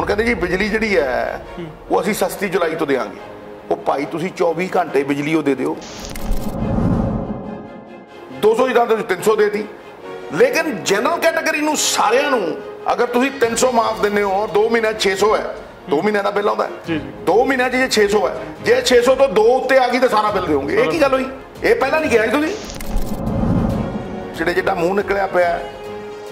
ਹੁਣ ਕਹਿੰਦੇ ਜੀ ਬਿਜਲੀ ਜਿਹੜੀ ਹੈ ਉਹ ਅਸੀਂ ਸਸਤੀ ਜੁਲਾਈ ਤੋਂ ਦੇਵਾਂਗੇ। ਉਹ ਭਾਈ ਤੁਸੀਂ 24 ਘੰਟੇ ਬਿਜਲੀ ਉਹ ਦੇ ਦਿਓ। 200 ਦੀ ਥਾਂ ਤੇ ਤੁਸੀਂ 300 ਦੇ ਦੀ ਲੇਕਿਨ ਜਨਰਲ ਕੈਟਾਗਰੀ ਨੂੰ ਸਾਰਿਆਂ ਨੂੰ ਅਗਰ ਤੁਸੀਂ 300 ਮਾਫ ਦਿੰਦੇ ਹੋ 2 ਮਹੀਨੇ 600 ਹੈ। 2 ਮਹੀਨਿਆਂ ਦਾ ਬਿੱਲ ਆਉਂਦਾ ਜੀ, ਜੀ। 2 ਮਹੀਨਿਆਂ 'ਚ ਜੇ 600 ਹੈ। ਜੇ 600 ਤੋਂ 2 ਉੱਤੇ ਆ ਗਈ ਤਾਂ ਸਾਰਾ ਬਿੱਲ ਦੇਵੋਗੇ। ਇਹ ਕੀ ਗੱਲ ਹੋਈ? ਇਹ ਪਹਿਲਾਂ ਨਹੀਂ ਕਿਹਾ ਸੀ ਤੁਸੀਂ? ਜਿਹੜੇ ਜਿੱਡਾ ਮੂੰਹ ਨਿਕਲਿਆ ਪਿਆ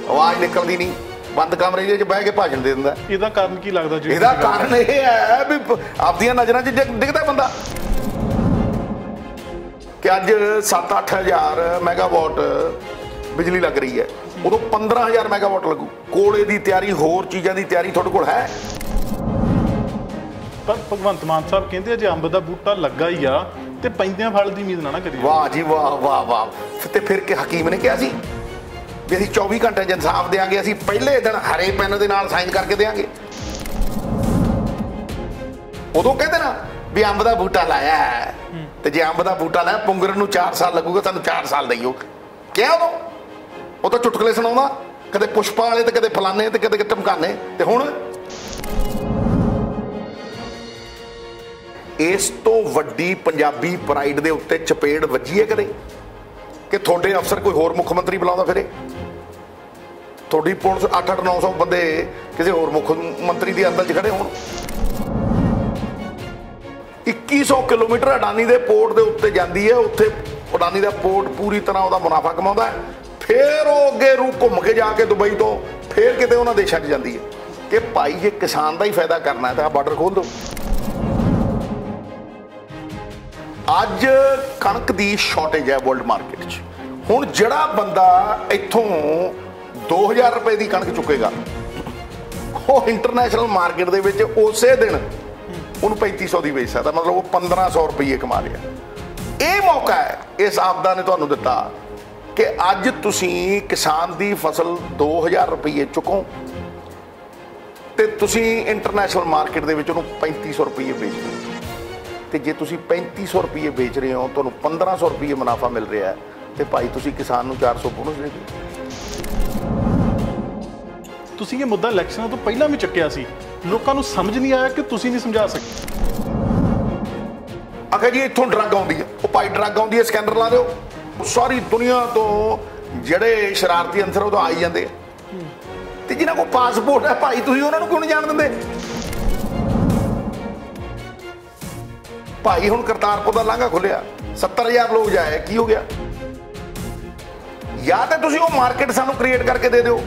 ਆਵਾਜ਼ ਨਿਕਲਦੀ ਨਹੀਂ। ਬੰਦ ਕਮਰੇ ਜਿਹੇ 'ਚ ਬਹਿ ਕੇ ਭਾਸ਼ਣ ਦੇ ਦਿੰਦਾ। ਇਹਦਾ ਕਾਰਨ ਕੀ ਲੱਗਦਾ ਜੀ ਇਹਦਾ ਕਾਰਨ ਇਹ ਹੈ ਵੀ ਆਪਦੀਆਂ ਨਜ਼ਰਾਂ 'ਚ ਡਿੱਗ- ਡਿੱਗਦਾ ਬੰਦਾ। ਕਿ ਅੱਜ 7-8000 ਮੈਗਾਵਾਟ ਬਿਜਲੀ ਲੱਗ ਰਹੀ ਹੈ। ਉਦੋਂ 15000 ਮੈਗਾਵਾਟ ਲੱਗੂ। ਕੋਲੇ ਦੀ ਤਿਆਰੀ ਹੋਰ ਚੀਜ਼ਾਂ ਦੀ ਤਿਆਰੀ ਤੁਹਾਡੇ ਕੋਲ ਹੈ? ਪਰ ਭਗਵੰਤ ਮਾਨ ਸਾਹਿਬ ਕਹਿੰਦੇ ਜੇ ਅੰਬ ਦਾ ਬੂਟਾ ਲੱਗਾ ਹੀ ਆ ਤੇ ਪੈਂਦਿਆਂ ਫਲ ਦੀ ਉਮੀਦ ਨਾ ਨਾ ਕਰੀਏ। ਵਾਹ ਜੀ ਵਾਹ ਵਾਹ ਵਾਹ। ਤੇ ਫਿਰ ਕਿ ਹਕੀਮ ਨੇ ਕਿਹਾ ਸੀ? ਵੀ ਅਸੀਂ 24 ਘੰਟੇ 'ਚ ਇਨਸਾਫ ਦੇਾਂਗੇ ਅਸੀਂ ਪਹਿਲੇ ਦਿਨ ਹਰੇ ਪੈਨ ਦੇ ਨਾਲ ਸਾਈਨ ਕਰਕੇ ਦੇਾਂਗੇ ਉਦੋਂ ਕਹਿੰਦੇ ਨਾ ਵੀ ਅੰਬ ਦਾ ਬੂਟਾ ਲਾਇਆ ਤੇ ਜੇ ਅੰਬ ਦਾ ਬੂਟਾ ਲਾਇਆ, ਪੁੰਗਰਨ ਨੂੰ 4 ਸਾਲ ਲੱਗੂਗਾ ਤੁਹਾਨੂੰ 4 ਸਾਲ ਦਈਓ ਕਿਹਾ ਉਦੋਂ? ਉਹ ਤਾਂ ਚੁਟਕਲੇ ਸੁਣਾਉਂਦਾ। ਕਦੇ ਪੁਸ਼ਪਾ ਵਾਲੇ ਤੇ, ਕਦੇ ਫਲਾਣੇ ਤੇ, ਕਦੇ ਟਮਕਾਨੇ ਤੇ ਹੁਣ? ਇਸ ਤੋਂ ਵੱਡੀ ਪੰਜਾਬੀ ਪ੍ਰਾਈਡ ਦੇ ਉੱਤੇ ਚਪੇੜ ਵੱਜੀ ਹੈ ਕਦੇ? ਕਿ ਤੁਹਾਡੇ ਅਫਸਰ ਕੋਈ ਹੋਰ ਮੁੱਖ ਮੰਤਰੀ ਬੁਲਾਉਂਦਾ ਫਿਰੇ? ਤੁਹਾਡੀ ਪੁਲਿਸ 8-8 900 ਬੰਦੇ ਕਿਸੇ ਹੋਰ ਮੁੱਖ ਮੰਤਰੀ ਦੀ ਅੰਦਰ 'ਚ ਖੜੇ ਹੋਣ। 2100 ਕਿਲੋਮੀਟਰ ਅਡਾਨੀ ਦੇ ਪੋਰਟ ਦੇ ਉੱਤੇ ਜਾਂਦੀ ਹੈ। ਉੱਥੇ ਅਡਾਨੀ ਦਾ ਪੋਰਟ ਪੂਰੀ ਤਰ੍ਹਾਂ ਉਹਦਾ ਮੁਨਾਫਾ ਕਮਾਉਂਦਾ ਹੈ। ਫਿਰ ਉਹ ਅੱਗੇ ਰੂ ਘੁੰਮ ਕੇ ਜਾ ਕੇ ਦੁਬਈ ਤੋਂ ਫਿਰ ਕਿਤੇ ਉਹਨਾਂ ਦੇਸ਼ਾਂ 'ਚ ਜਾਂਦੀ ਹੈ। ਕਿ ਭਾਈ, ਜੇ ਕਿਸਾਨ ਦਾ ਹੀ ਫਾਇਦਾ ਕਰਨਾ ਹੈ ਤਾਂ ਬਾਰਡਰ ਖੋਲ ਦਿਓ। ਅੱਜ ਕਣਕ ਦੀ ਸ਼ਾਰਟੇਜ ਹੈ ਵਰਲਡ ਮਾਰਕੀਟ 'ਚ। ਹੁਣ ਜਿਹੜਾ ਬੰਦਾ ਇੱਥੋਂ 2000 ਰੁਪਏ ਦੀ ਕਣਕ ਚੁੱਕੇਗਾ। ਉਹ ਇੰਟਰਨੈਸ਼ਨਲ ਮਾਰਕੀਟ ਦੇ ਵਿੱਚ ਉਸੇ ਦਿਨ ਉਹਨੂੰ 3500 ਦੀ ਵੇਚ ਸਕਦਾ, ਮਤਲਬ ਉਹ 1500 ਰੁਪਏ ਕਮਾ ਲਿਆ। ਇਹ ਮੌਕਾ ਹੈ, ਇਸ ਆਪਦਾ ਨੇ ਤੁਹਾਨੂੰ ਦਿੱਤਾ ਕਿ ਅੱਜ ਤੁਸੀਂ ਕਿਸਾਨ ਦੀ ਫਸਲ 2000 ਰੁਪਏ ਚੁੱਕੋ ਤੇ ਤੁਸੀਂ ਇੰਟਰਨੈਸ਼ਨਲ ਮਾਰਕੀਟ ਦੇ ਵਿੱਚ ਉਹਨੂੰ 3500 ਰੁਪਏ ਵੇਚ ਦਿਓ। ਤੇ ਜੇ ਤੁਸੀਂ 3500 ਰੁਪਏ ਵੇਚ ਰਹੇ ਹੋ, ਤੁਹਾਨੂੰ 1500 ਰੁਪਏ ਮੁਨਾਫਾ ਮਿਲ ਰਿਹਾ ਹੈ, ਤੇ ਭਾਈ ਤੁਸੀਂ ਕਿਸਾਨ ਨੂੰ 400 ਬੋਨਸ ਦੇ ਦਿਓ। ਤੁਸੀਂ ਇਹ ਮੁੱਦਾ ਇਲੈਕਸ਼ਨਾਂ ਤੋਂ ਪਹਿਲਾਂ ਵੀ ਚੱਕਿਆ ਸੀ। ਲੋਕਾਂ ਨੂੰ ਸਮਝ ਨਹੀਂ ਆਇਆ ਕਿ ਤੁਸੀਂ ਨਹੀਂ ਸਮਝਾ ਸਕੇ ਆਖਿਆ ਜੀ, ਇੱਥੋਂ ਡਰੱਗ ਆਉਂਦੀ ਹੈ। ਉਹ ਭਾਈ ਡਰੱਗ ਆਉਂਦੀ ਹੈ, ਸਕੈਨਰ ਲਾ ਦਿਓ। ਸਾਰੀ ਦੁਨੀਆ ਤੋਂ ਜਿਹੜੇ ਸ਼ਰਾਰਤੀ ਅੰਸਰ ਉਹ ਤਾਂ ਆਈ ਜਾਂਦੇ ਆ। ਤੇ ਜਿਨ੍ਹਾਂ ਕੋਲ ਪਾਸਪੋਰਟ ਹੈ ਭਾਈ, ਤੁਸੀਂ ਉਹਨਾਂ ਨੂੰ ਕਿਉਂ ਨਹੀਂ ਜਾਣ ਦਿੰਦੇ? ਭਾਈ, ਹੁਣ ਕਰਤਾਰਪੁਰ ਦਾ ਲਾਂਘਾ ਖੁੱਲਿਆ 70000 ਲੋਕ ਜਾਏ, ਕੀ ਹੋ ਗਿਆ? ਜਾਂ ਤਾਂ ਤੁਸੀਂ ਉਹ ਮਾਰਕੀਟ ਸਾਨੂੰ ਕ੍ਰੀਏਟ ਕਰਕੇ ਦੇ ਦਿਓ।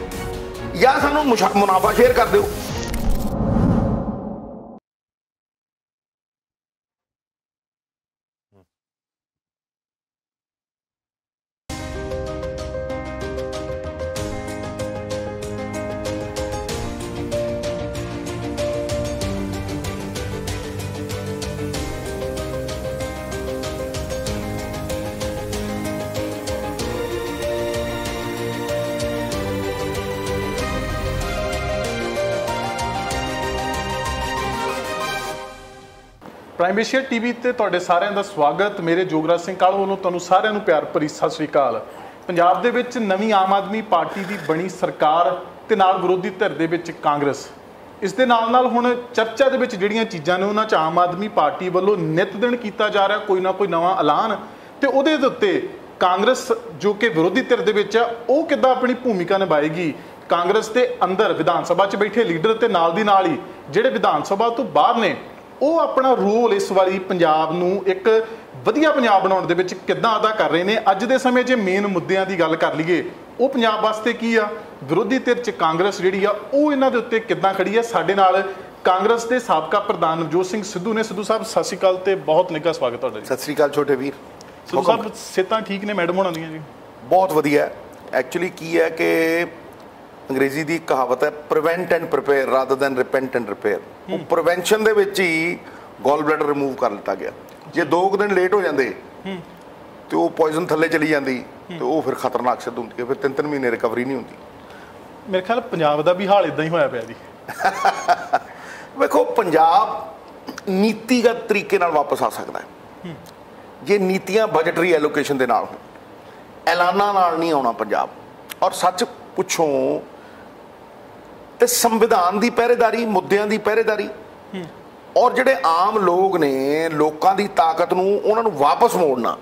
ਜਾਂ ਸਾਨੂੰ ਮੁਸ਼ਾ- ਮੁਨਾਫਾ ਸ਼ੇਅਰ ਕਰ ਦਿਓ। ਪ੍ਰਾਈਮ ਏਸ਼ੀਆ ਟੀਵੀ ਤੇ ਤੁਹਾਡੇ ਸਾਰਿਆਂ ਦਾ ਸਵਾਗਤ। ਮੇਰੇ ਜੋਗਰਾਜ ਸਿੰਘ ਕਾਲੂ ਵੱਲੋਂ ਤੁਹਾਨੂੰ ਸਾਰਿਆਂ ਨੂੰ ਪਿਆਰ ਭਰੀ ਸਤਿ ਸ੍ਰੀ ਅਕਾਲ। ਪੰਜਾਬ ਦੇ ਵਿੱਚ ਨਵੀਂ ਆਮ ਆਦਮੀ ਪਾਰਟੀ ਦੀ ਬਣੀ ਸਰਕਾਰ ਤੇ ਨਾਲ ਵਿਰੋਧੀ ਧਿਰ ਦੇ ਵਿੱਚ ਕਾਂਗਰਸ। ਇਸ ਦੇ ਨਾਲ ਨਾਲ ਹੁਣ ਚਰਚਾ ਦੇ ਵਿੱਚ ਜਿਹੜੀਆਂ ਚੀਜ਼ਾਂ ਨੇ, ਉਹਨਾਂ 'ਚ ਆਮ ਆਦਮੀ ਪਾਰਟੀ ਵੱਲੋਂ ਨਿਤ ਦਿਨ ਕੀਤਾ ਜਾ ਰਿਹਾ, ਕੋਈ ਨਾ ਕੋਈ ਨਵਾਂ ਐਲਾਨ। ਤੇ ਉਹਦੇ ਉੱਤੇ ਕਾਂਗਰਸ ਜੋ ਕਿ ਵਿਰੋਧੀ ਧਿਰ ਦੇ ਵਿੱਚ ਆ, ਉਹ ਕਿੱਦਾਂ ਆਪਣੀ ਭੂਮਿਕਾ ਨਿਭਾਏਗੀ? ਕਾਂਗਰਸ ਦੇ ਅੰਦਰ ਵਿਧਾਨ ਸਭਾ 'ਚ ਬੈਠੇ ਲੀਡਰ ਤੇ ਨਾਲ ਦੀ ਨਾਲ ਹੀ ਜਿਹੜੇ ਵਿਧਾਨ ਸਭਾ ਤੋਂ ਬਾਹਰ ਨੇ ਉਹ ਆਪਣਾ ਰੋਲ ਇਸ ਵਾਰੀ ਪੰਜਾਬ ਨੂੰ ਇੱਕ ਵਧੀਆ ਪੰਜਾਬ ਬਣਾਉਣ ਦੇ ਵਿੱਚ ਕਿੱਦਾਂ ਅਦਾ ਕਰ ਰਹੇ ਨੇ? ਅੱਜ ਦੇ ਸਮੇਂ 'ਚ ਮੇਨ ਮੁੱਦਿਆਂ ਦੀ ਗੱਲ ਕਰ ਲਈਏ ਉਹ ਪੰਜਾਬ ਵਾਸਤੇ ਕੀ ਆ? ਵਿਰੋਧੀ ਧਿਰ 'ਚ ਕਾਂਗਰਸ ਜਿਹੜੀ ਆ ਉਹ ਇਹਨਾਂ ਦੇ ਉੱਤੇ ਕਿੱਦਾਂ ਖੜੀ ਆ? ਸਾਡੇ ਨਾਲ ਕਾਂਗਰਸ ਦੇ ਸਾਬਕਾ ਪ੍ਰਧਾਨ ਨਵਜੋਤ ਸਿੰਘ ਸਿੱਧੂ ਨੇ। ਸਿੱਧੂ ਸਾਹਿਬ ਸਤਿ ਸ਼੍ਰੀ ਅਕਾਲ ਤੇ ਬਹੁਤ ਨਿੱਘਾ ਸਵਾਗਤ ਤੁਹਾਡਾ ਜੀ। ਸਤਿ ਸ੍ਰੀ ਅਕਾਲ ਛੋਟੇ ਵੀਰ। ਸਿੱਧੂ ਸਾਹਿਬ ਸਿਹਤਾਂ ਠੀਕ ਨੇ ਮੈਡਮ ਹੋਣਾ ਦੀਆਂ ਜੀ? ਬਹੁਤ ਵਧੀਆ। ਐਕਚੁਅਲੀ ਕੀ ਹੈ ਕਿ ਅੰਗਰੇਜ਼ੀ ਦੀ ਕਹਾਵਤ ਹੈ prevent and prepare rather than repent and repair ਉਹ ਪ੍ਰੀਵੈਂਸ਼ਨ ਦੇ ਵਿੱਚ ਹੀ ਗੋਲ ਬਲੈਡਰ ਰਿਮੂਵ ਕਰ ਲਿੱਤਾ ਗਿਆ। ਜੇ 2 ਦਿਨ ਲੇਟ ਹੋ ਜਾਂਦੇ ਤੇ ਉਹ ਪੋਇਜ਼ਨ ਥੱਲੇ ਚਲੀ ਜਾਂਦੀ ਤੇ ਉਹ ਫਿਰ ਖਤਰਨਾਕ ਸਿੱਧ ਹੁੰਦੀ ਹੈ ਫਿਰ ਤਿੰਨ ਤਿੰਨ ਮਹੀਨੇ ਰਿਕਵਰੀ ਨਹੀਂ ਹੁੰਦੀ। ਮੇਰੇ ਖਿਆਲ ਪੰਜਾਬ ਦਾ ਵੀ ਹਾਲ ਇਦਾਂ ਹੀ ਹੋਇਆ ਪਿਆ ਜੀ। ਵੇਖੋ ਪੰਜਾਬ ਨੀਤੀਗਤ ਤਰੀਕੇ ਨਾਲ ਵਾਪਸ ਆ ਸਕਦਾ ਹੈ। ਜੇ ਨੀਤੀਆਂ ਬਜਟਰੀ ਐਲੋਕੇਸ਼ਨ ਦੇ ਨਾਲ ਹੋਣ ਐਲਾਨਾਂ ਨਾਲ ਨਹੀਂ ਆਉਣਾ ਪੰਜਾਬ। ਔਰ ਸੱਚ ਪੁੱਛੋ ਤੇ ਸੰਵਿਧਾਨ ਦੀ ਪਹਿਰੇਦਾਰੀ ਮੁੱਦਿਆਂ ਦੀ ਪਹਿਰੇਦਾਰੀ। ਔਰ ਜਿਹੜੇ ਆਮ ਲੋਕ ਨੇ ਲੋਕਾਂ ਦੀ ਤਾਕਤ ਨੂੰ ਉਹਨਾਂ ਨੂੰ ਵਾਪਸ ਮੋੜਨਾ।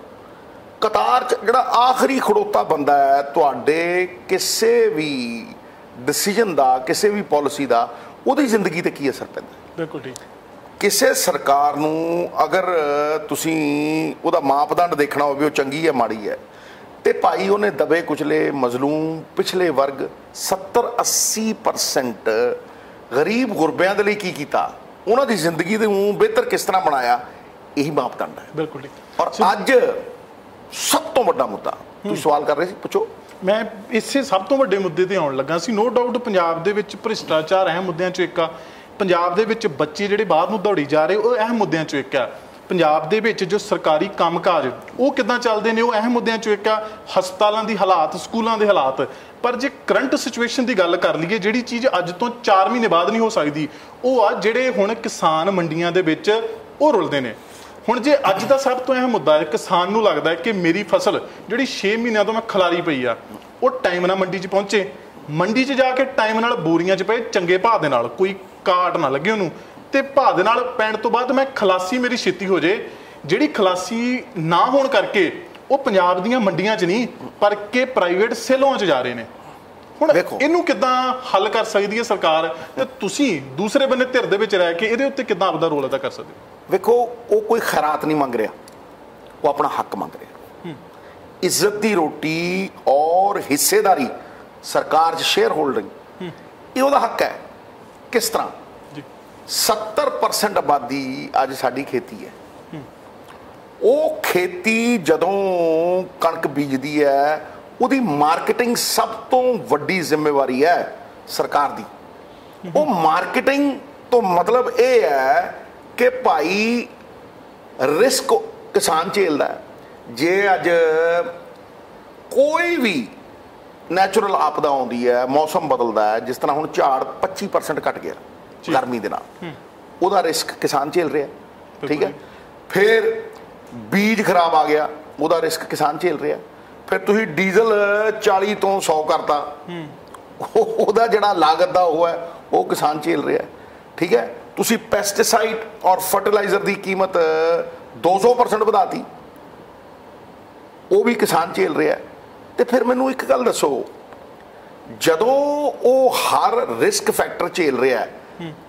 ਕਤਾਰ 'ਚ ਜਿਹੜਾ ਆਖਰੀ ਖੜੋਤਾ ਬੰਦਾ ਹੈ ਤੁਹਾਡੇ ਕਿਸੇ ਵੀ ਡਿਸੀਜਨ ਦਾ ਕਿਸੇ ਵੀ ਪਾਲਿਸੀ ਦਾ ਉਹਦੀ ਜ਼ਿੰਦਗੀ ਤੇ ਕੀ ਅਸਰ ਪੈਂਦਾ? ਬਿਲਕੁਲ ਠੀਕ। ਕਿਸੇ ਸਰਕਾਰ ਨੂੰ ਅਗਰ ਤੁਸੀਂ ਉਹਦਾ ਮਾਪਦੰਡ ਦੇਖਣਾ ਹੋਵੇ ਉਹ ਚੰਗੀ ਹੈ ਮਾੜੀ ਹੈ ਤੇ ਭਾਈ ਉਹਨੇ ਦਬੇ ਕੁਚਲੇ ਮਜ਼ਲੂਮ ਪਿਛਲੇ ਵਰਗ 70 80% ਗਰੀਬ ਗੁਰਬਿਆਂ ਦੇ ਲਈ ਕੀ ਕੀਤਾ? ਉਹਨਾਂ ਦੀ ਜ਼ਿੰਦਗੀ ਦੇ ਨੂੰ ਬਿਹਤਰ ਕਿਸ ਤਰ੍ਹਾਂ ਬਣਾਇਆ? ਇਹੀ ਮਾਪਦੰਡ ਹੈ। ਬਿਲਕੁਲ ਠੀਕ। ਔਰ ਅੱਜ ਸਭ ਤੋਂ ਵੱਡਾ ਮੁੱਦਾ ਤੁਸੀਂ ਸਵਾਲ ਕਰ ਰਹੇ ਸੀ ਪੁੱਛੋ। ਮੈਂ ਇਸੇ ਸਭ ਤੋਂ ਵੱਡੇ ਮੁੱਦੇ ਤੇ ਆਉਣ ਲੱਗਾ ਸੀ। ਨੋ ਡਾਊਟ ਪੰਜਾਬ ਦੇ ਵਿੱਚ ਭ੍ਰਿਸ਼ਟਾਚਾਰ ਅਹਿਮ ਮੁੱਦਿਆਂ ਚੋਂ ਇੱਕ ਆ। ਪੰਜਾਬ ਦੇ ਵਿੱਚ ਬੱਚੇ ਜਿਹੜੇ ਬਾਹਰ ਨੂੰ ਦੌੜੀ ਜਾ ਰਹੇ ਉਹ ਅਹਿਮ ਮੁੱਦਿਆਂ ਚੋਂ ਇੱਕ ਆ। ਪੰਜਾਬ ਦੇ ਵਿੱਚ ਜੋ ਸਰਕਾਰੀ ਕੰਮਕਾਜ, ਉਹ ਕਿੱਦਾਂ ਚੱਲਦੇ ਨੇ? ਉਹ ਅਹਿਮ ਮੁੱਦਿਆਂ ਚੋਂ ਇੱਕ ਆ, ਹਸਪਤਾਲਾਂ ਦੀ ਹਾਲਾਤ, ਸਕੂਲਾਂ ਦੇ ਹਾਲਾਤ। ਪਰ ਜੇ ਕਰੰਟ ਸਿਚੁਏਸ਼ਨ ਦੀ ਗੱਲ ਕਰ ਲਈਏ, ਜਿਹੜੀ ਚੀਜ਼ ਅੱਜ ਤੋਂ 4 ਮਹੀਨੇ ਬਾਅਦ ਨਹੀਂ ਹੋ ਸਕਦੀ, ਉਹ ਆ ਜਿਹੜੇ ਹੁਣ ਕਿਸਾਨ ਮੰਡੀਆਂ ਦੇ ਵਿੱਚ ਉਹ ਰੁਲਦੇ ਨੇ। ਹੁਣ ਜੇ ਅੱਜ ਦਾ ਸਭ ਤੋਂ ਅਹਿਮ ਮੁੱਦਾ ਹੈ, ਕਿਸਾਨ ਨੂੰ ਲੱਗਦਾ ਹੈ ਕਿ ਮੇਰੀ ਫਸਲ ਜਿਹੜੀ 6 ਮਹੀਨਿਆਂ ਤੋਂ ਮੈਂ ਖਲਾਰੀ ਪਈ ਆ, ਉਹ ਟਾਈਮ ਨਾਲ ਮੰਡੀ 'ਚ ਪਹੁੰਚੇ। ਮੰਡੀ 'ਚ ਜਾ ਕੇ ਟਾਈਮ ਨਾਲ ਬੋਰੀਆਂ 'ਚ ਪਏ, ਚੰਗੇ ਭਾਅ ਦੇ ਨਾਲ, ਕੋਈ ਕਾਟ ਨਾ ਲੱਗੇ ਉਹਨੂੰ। ਤੇ ਭਾਅ ਦੇ ਨਾਲ ਪੈਣ ਤੋਂ ਬਾਅਦ ਮੈਂ ਖਲਾਸੀ ਮੇਰੀ ਛੇਤੀ ਹੋ ਜੇ। ਜਿਹੜੀ ਖਲਾਸੀ ਨਾ ਹੋਣ ਕਰਕੇ ਉਹ ਪੰਜਾਬ ਦੀਆਂ ਮੰਡੀਆਂ 'ਚ ਨਹੀਂ ਪਰ ਕਿ ਪ੍ਰਾਈਵੇਟ ਸੇਲੋਂ 'ਚ ਜਾ ਰਹੇ ਨੇ। ਹੁਣ ਵੇਖੋ। ਇਹਨੂੰ ਕਿੱਦਾਂ ਹੱਲ ਕਰ ਸਕਦੀ ਹੈ ਸਰਕਾਰ? ਤੇ ਤੁਸੀਂ ਦੂਸਰੇ ਬੰਨੇ ਧਿਰ ਦੇ ਵਿੱਚ ਰਹਿ ਕੇ ਇਹਦੇ ਉੱਤੇ ਕਿੱਦਾਂ ਆਪਦਾ ਰੋਲ ਅਦਾ ਕਰ ਸਕਦੇ ਹੋ? ਵੇਖੋ ਉਹ ਕੋਈ ਖੈਰਾਤ ਨਹੀਂ ਮੰਗ ਰਿਹਾ। ਉਹ ਆਪਣਾ ਹੱਕ ਮੰਗ ਰਿਹਾ। ਇੱਜ਼ਤ ਦੀ ਰੋਟੀ ਔਰ ਹਿੱਸੇਦਾਰੀ ਸਰਕਾਰ 'ਚ ਸ਼ੇਅਰ ਹੋਲਡਿੰਗ ਇਹ ਉਹਦਾ ਹੱਕ ਹੈ। ਕਿਸ ਤਰ੍ਹਾਂ? 70% ਆਬਾਦੀ ਅੱਜ ਸਾਡੀ ਖੇਤੀ ਹੈ। ਉਹ ਖੇਤੀ ਜਦੋਂ ਕਣਕ ਬੀਜਦੀ ਹੈ, ਉਹਦੀ ਮਾਰਕੀਟਿੰਗ ਸਭ ਤੋਂ ਵੱਡੀ ਜ਼ਿੰਮੇਵਾਰੀ ਹੈ ਸਰਕਾਰ ਦੀ। ਉਹ ਮਾਰਕੀਟਿੰਗ ਤੋਂ ਮਤਲਬ ਇਹ ਹੈ ਕਿ ਭਾਈ ਰਿਸਕ ਕਿਸਾਨ ਝੇਲਦਾ ਜੇ ਅੱਜ ਕੋਈ ਵੀ ਨੈਚੁਰਲ ਆਪਦਾ ਆਉਂਦੀ ਹੈ, ਮੌਸਮ ਬਦਲਦਾ ਹੈ, ਜਿਸ ਤਰ੍ਹਾਂ ਹੁਣ ਝਾੜ 25% ਘਟ ਗਿਆ। ਗਰਮੀ ਦੇ ਨਾਲ। ਉਹਦਾ ਰਿਸਕ ਕਿਸਾਨ ਝੇਲ ਰਿਹਾ। ਠੀਕ ਹੈ। ਫਿਰ ਬੀਜ ਖਰਾਬ ਆ ਗਿਆ। ਉਹਦਾ ਰਿਸਕ ਕਿਸਾਨ ਝੇਲ ਰਿਹਾ। ਫਿਰ ਤੁਸੀਂ ਡੀਜ਼ਲ 40 ਤੋਂ 100 ਕਰਤਾ। ਉਹ- ਉਹਦਾ ਜਿਹੜਾ ਲਾਗਤ ਦਾ ਉਹ ਹੈ ਉਹ ਕਿਸਾਨ ਝੇਲ ਰਿਹਾ। ਠੀਕ ਹੈ? ਤੁਸੀਂ ਪੈਸਟੀਸਾਈਡ ਔਰ ਫਰਟੀਲਾਈਜ਼ਰ ਦੀ ਕੀਮਤ 200% ਵਧਾਤੀ। ਉਹ ਵੀ ਕਿਸਾਨ ਝੇਲ ਰਿਹਾ। ਤੇ ਫਿਰ ਮੈਨੂੰ ਇੱਕ ਗੱਲ ਦੱਸੋ। ਜਦੋਂ ਉਹ ਹਰ ਰਿਸਕ ਫੈਕਟਰ ਝੇਲ ਰਿਹਾ ਹੈ,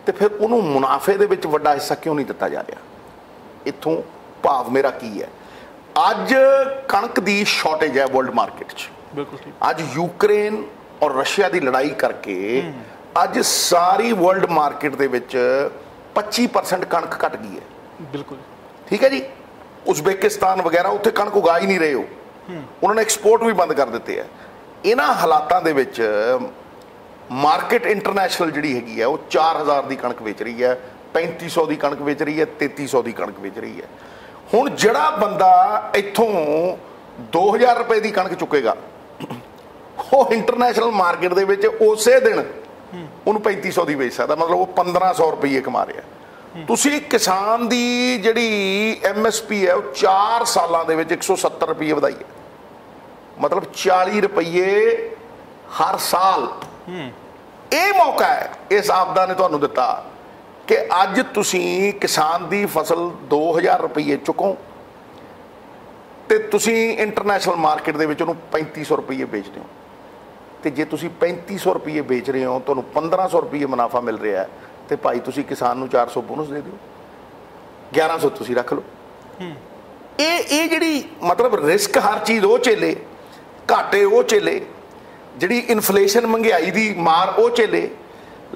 ਤੇ ਫਿਰ ਉਹਨੂੰ ਮੁਨਾਫੇ ਦੇ ਵਿੱਚ ਵੱਡਾ ਹਿੱਸਾ ਕਿਉਂ ਨਹੀਂ ਦਿੱਤਾ ਜਾ ਰਿਹਾ? ਇੱਥੋਂ ਭਾਵ ਮੇਰਾ ਕੀ ਹੈ? ਅੱਜ ਕਣਕ ਦੀ ਸ਼ਾਰਟੇਜ ਹੈ ਵਰਲਡ ਮਾਰਕੀਟ 'ਚ। ਬਿਲਕੁਲ ਠੀਕ। ਅੱਜ ਯੂਕਰੇਨ ਔਰ ਰਸ਼ੀਆ ਦੀ ਲੜਾਈ ਕਰਕੇ ਅੱਜ ਸਾਰੀ ਵਰਲਡ ਮਾਰਕੀਟ ਦੇ ਵਿੱਚ 25% ਕਣਕ ਘਟ ਗਈ ਹੈ। ਬਿਲਕੁਲ। ਠੀਕ ਹੈ ਜੀ? ਉਜ਼ਬੇਕਿਸਤਾਨ ਵਗੈਰਾ ਉੱਥੇ ਕਣਕ ਉਗਾ ਹੀ ਨਹੀਂ ਰਹੇ ਹੋ। ਉਹਨਾਂ ਨੇ ਐਕਸਪੋਰਟ ਵੀ ਬੰਦ ਕਰ ਦਿੱਤੇ ਆ ਇਹਨਾਂ ਹਾਲਾਤਾਂ ਦੇ ਵਿੱਚ ਮਾਰਕੀਟ ਇੰਟਰਨੈਸ਼ਨਲ ਜਿਹੜੀ ਹੈਗੀ ਹੈ ਉਹ 4000 ਦੀ ਕਣਕ ਵੇਚ ਰਹੀ ਹੈ 3500 ਦੀ ਕਣਕ ਵੇਚ ਰਹੀ ਹੈ 3300 ਦੀ ਕਣਕ ਵੇਚ ਰਹੀ ਹੈ। ਹੁਣ ਜਿਹੜਾ ਬੰਦਾ ਇੱਥੋਂ 2000 ਰੁਪਏ ਦੀ ਕਣਕ ਚੁੱਕੇਗਾ, ਉਹ ਇੰਟਰਨੈਸ਼ਨਲ ਮਾਰਕੀਟ ਦੇ ਵਿੱਚ ਉਸੇ ਦਿਨ ਉਹਨੂੰ 3500 ਦੀ ਵੇਚ ਸਕਦਾ, ਮਤਲਬ ਉਹ 1500 ਰੁਪਏ ਕਮਾ ਰਿਹਾ। ਤੁਸੀਂ ਕਿਸਾਨ ਦੀ ਜਿਹੜੀ ਐਮਐਸਪੀ ਹੈ, ਉਹ 4 ਸਾਲਾਂ ਦੇ ਵਿੱਚ 170 ਰੁਪਏ ਵਧਾਈ ਹੈ। ਮਤਲਬ 40 ਰੁਪਏ ਹਰ ਸਾਲ। ਇਹ ਮੌਕਾ ਹੈ, ਇਸ ਆਪਦਾ ਨੇ ਤੁਹਾਨੂੰ ਦਿੱਤਾ ਕਿ ਅੱਜ ਤੁਸੀਂ ਕਿਸਾਨ ਦੀ ਫਸਲ 2000 ਰੁਪਏ ਚੁੱਕੋ ਤੇ ਤੁਸੀਂ ਇੰਟਰਨੈਸ਼ਨਲ ਮਾਰਕੀਟ ਦੇ ਵਿੱਚ ਉਹਨੂੰ 3500 ਰੁਪਏ ਵੇਚਦੇ ਹੋ। ਤੇ ਜੇ ਤੁਸੀਂ 3500 ਰੁਪਏ ਵੇਚ ਰਹੇ ਹੋ, ਤੁਹਾਨੂੰ 1500 ਰੁਪਏ ਮੁਨਾਫਾ ਮਿਲ ਰਿਹਾ ਹੈ, ਤੇ ਭਾਈ ਤੁਸੀਂ ਕਿਸਾਨ ਨੂੰ 400 ਬੋਨਸ ਦੇ ਦਿਓ। 1100 ਤੁਸੀਂ ਰੱਖ ਲਓ। ਇਹ ਇਹ ਜਿਹੜੀ ਮਤਲਬ ਰਿਸਕ ਹਰ ਚੀਜ਼ ਉਹ ਚੇਲੇ, ਘਾਟੇ ਉਹ ਚੇਲੇ ਜਿਹੜੀ ਇਨਫਲੇਸ਼ਨ ਮਹਿੰਗਾਈ ਦੀ ਮਾਰ ਉਹ ਚੇਲੇ,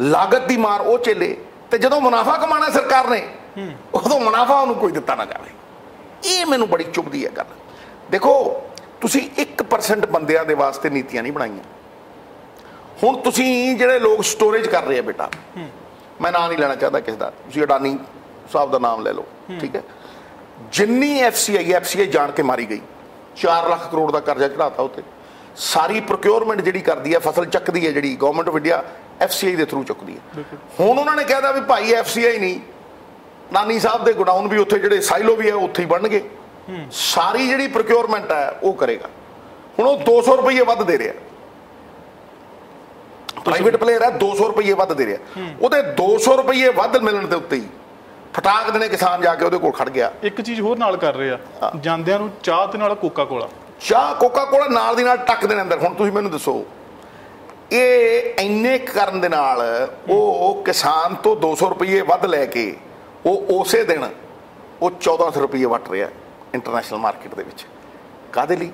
ਲਾਗਤ ਦੀ ਮਾਰ ਉਹ ਝੇਲੇ ਤੇ ਜਦੋਂ ਮੁਨਾਫਾ ਕਮਾਣਾ ਸਰਕਾਰ ਨੇ, ਉਦੋਂ ਮੁਨਾਫਾ ਉਹਨੂੰ ਕੋਈ ਦਿੱਤਾ ਨਾ ਜਾਵੇ। ਇਹ ਮੈਨੂੰ ਬੜੀ ਚੁਭਦੀ ਹੈ ਗੱਲ। ਦੇਖੋ, ਤੁਸੀਂ 1% ਬੰਦਿਆਂ ਦੇ ਵਾਸਤੇ ਨੀਤੀਆਂ ਨਹੀਂ ਬਣਾਈਆਂ। ਹੁਣ ਤੁਸੀਂ ਜਿਹੜੇ ਲੋਕ ਸਟੋਰੇਜ ਕਰ ਰਹੇ ਆ ਬੇਟਾ, ਮੈਂ ਨਾਂ ਨਹੀਂ ਲੈਣਾ ਚਾਹਦਾ ਕਿਸੇ ਦਾ, ਤੁਸੀਂ ਅਡਾਨੀ ਸਾਹਿਬ ਦਾ ਨਾਮ ਲੈ ਲਓ, ਠੀਕ ਹੈ? ਜਿੰਨੀ ਐਫਸੀਆਈ ਐਫਸੀਆਈ ਜਾਣ ਕੇ ਮਾਰੀ ਗਈ 4 ਲੱਖ ਕਰੋੜ ਦਾ ਕਰਜ਼ਾ ਚੜਾਤਾ ਉੱਤੇ ਸਾਰੀ ਪ੍ਰੋਕਿਉਰਮੈਂਟ ਜਿਹੜੀ ਕਰਦੀ ਹੈ ਫਸਲ ਚੱਕਦੀ ਹੈ ਜਿਹੜੀ ਗਵਰਨਮੈਂਟ ਆਫ ਇੰਡੀਆ ਐਫਸੀਆਈ ਦੇ ਥਰੂ ਚੁੱਕਦੀ ਹੈ। ਹੁਣ ਉਹਨਾਂ ਨੇ ਕਹਿਦਾ ਵੀ ਭਾਈ ਐਫਸੀਆਈ ਨਹੀਂ ਨਾਨੀ ਸਾਹਿਬ ਦੇ ਗੋਡਾਊਨ ਵੀ ਉੱਥੇ ਜਿਹੜੇ ਸਾਈਲੋ ਵੀ ਹੈ ਉੱਥੇ ਹੀ ਬਣਨਗੇ। ਸਾਰੀ ਜਿਹੜੀ ਪ੍ਰੋਕਿਉਰਮੈਂਟ ਹੈ ਉਹ ਕਰੇਗਾ। ਹੁਣ ਉਹ 200 ਰੁਪਏ ਵੱਧ ਦੇ ਰਿਹਾ ਪ੍ਰਾਈਵੇਟ ਪਲੇਅਰ ਹੈ 200 ਰੁਪਏ ਵੱਧ ਦੇ ਰਿਹਾ ਉਹਦੇ 200 ਰੁਪਏ ਵੱਧ ਮਿਲਣ ਦੇ ਉੱਤੇ ਹੀ ਫਟਾਕ ਦੇ ਨੇ ਕਿਸਾਨ ਜਾ ਕੇ ਉਹਦੇ ਕੋਲ ਖੜ ਗਿਆ। ਇੱਕ ਚੀਜ਼ ਹੋਰ ਨਾਲ ਕਰ ਰਹੇ ਆ। ਜਾਂਦਿਆਂ ਨੂੰ ਚਾਹ ਤੇ ਨਾਲ ਕੋਕਾ ਕੋਲਾ ਚਾਹ ਕੋਕਾ ਕੋਲਾ ਨਾਲ ਦੀ ਨਾਲ ਟੱਕ ਦੇ ਅੰਦਰ। ਹੁਣ ਤੁਸੀਂ ਮੈਨੂੰ ਦੱਸੋ, ਇਹ ਇੰਨੇ ਕਰਨ ਦੇ ਨਾਲ ਉਹ ਕਿਸਾਨ ਤੋਂ 200 ਰੁਪਏ ਵੱਧ ਲੈ ਕੇ ਉਹ ਉਸੇ ਦਿਨ ਉਹ 1400 ਰੁਪਏ ਵਟ ਰਿਹਾ ਇੰਟਰਨੈਸ਼ਨਲ ਮਾਰਕੀਟ ਦੇ ਵਿੱਚ। ਕਾਦੇ ਲਈ?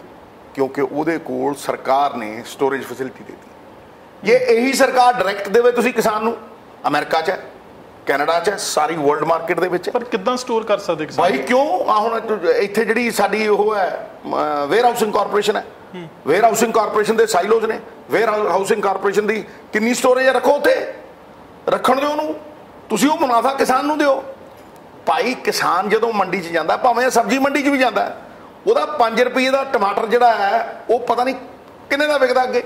ਕਿਉਂਕਿ ਉਹਦੇ ਕੋਲ ਸਰਕਾਰ ਨੇ ਸਟੋਰੇਜ ਫੈਸਿਲਿਟੀ ਦਿੱਤੀ। ਜੇ ਇਹੀ ਸਰਕਾਰ ਡਾਇਰੈਕਟ ਦੇਵੇ ਤੁਸੀਂ ਕਿਸਾਨ ਨੂੰ, ਅਮਰੀਕਾ 'ਚ ਹੈ। ਕੈਨੇਡਾ 'ਚ ਹੈ ਸਾਰੀ ਵਰਲਡ ਮਾਰਕੀਟ ਦੇ ਵਿੱਚ ਹੈ। ਪਰ ਕਿੱਦਾਂ ਸਟੋਰ ਕਰ ਸਕਦੇ ਕਿਸਾਨ ਭਾਈ ਕਿਉਂ? ਆ ਹੁਣ ਇੱਥੇ ਜਿਹੜੀ ਸਾਡੀ ਉਹ ਹੈ ਵੇਅਰ ਹਾਊਸਿੰਗ ਕਾਰਪੋਰੇਸ਼ਨ ਹੈ। ਵੇਅਰ ਹਾਊਸਿੰਗ ਕਾਰਪੋਰੇਸ਼ਨ ਦੇ ਸਾਈਲੋਜ਼ ਨੇ। ਵੇਅਰ ਹਾਊਸਿੰਗ ਕਾਰਪੋਰੇਸ਼ਨ ਦੀ ਕਿੰਨੀ ਸਟੋਰੇਜ ਰੱਖੋ ਉੱਥੇ। ਰੱਖਣ ਦਿਓ ਉਹਨੂੰ। ਤੁਸੀਂ ਉਹ ਮੁਨਾਫਾ ਕਿਸਾਨ ਨੂੰ ਦਿਓ। ਭਾਈ ਕਿਸਾਨ ਜਦੋਂ ਮੰਡੀ 'ਚ ਜਾਂਦਾ ਭਾਵੇਂ ਸਬਜ਼ੀ ਮੰਡੀ 'ਚ ਵੀ ਜਾਂਦਾ ਹੈ, ਉਹਦਾ 5 ਰੁਪਏ ਦਾ ਟਮਾਟਰ ਜਿਹੜਾ ਹੈ ਉਹ ਪਤਾ ਨਹੀਂ ਕਿੰਨੇ ਦਾ ਵਿਕਦਾ ਅੱਗੇ।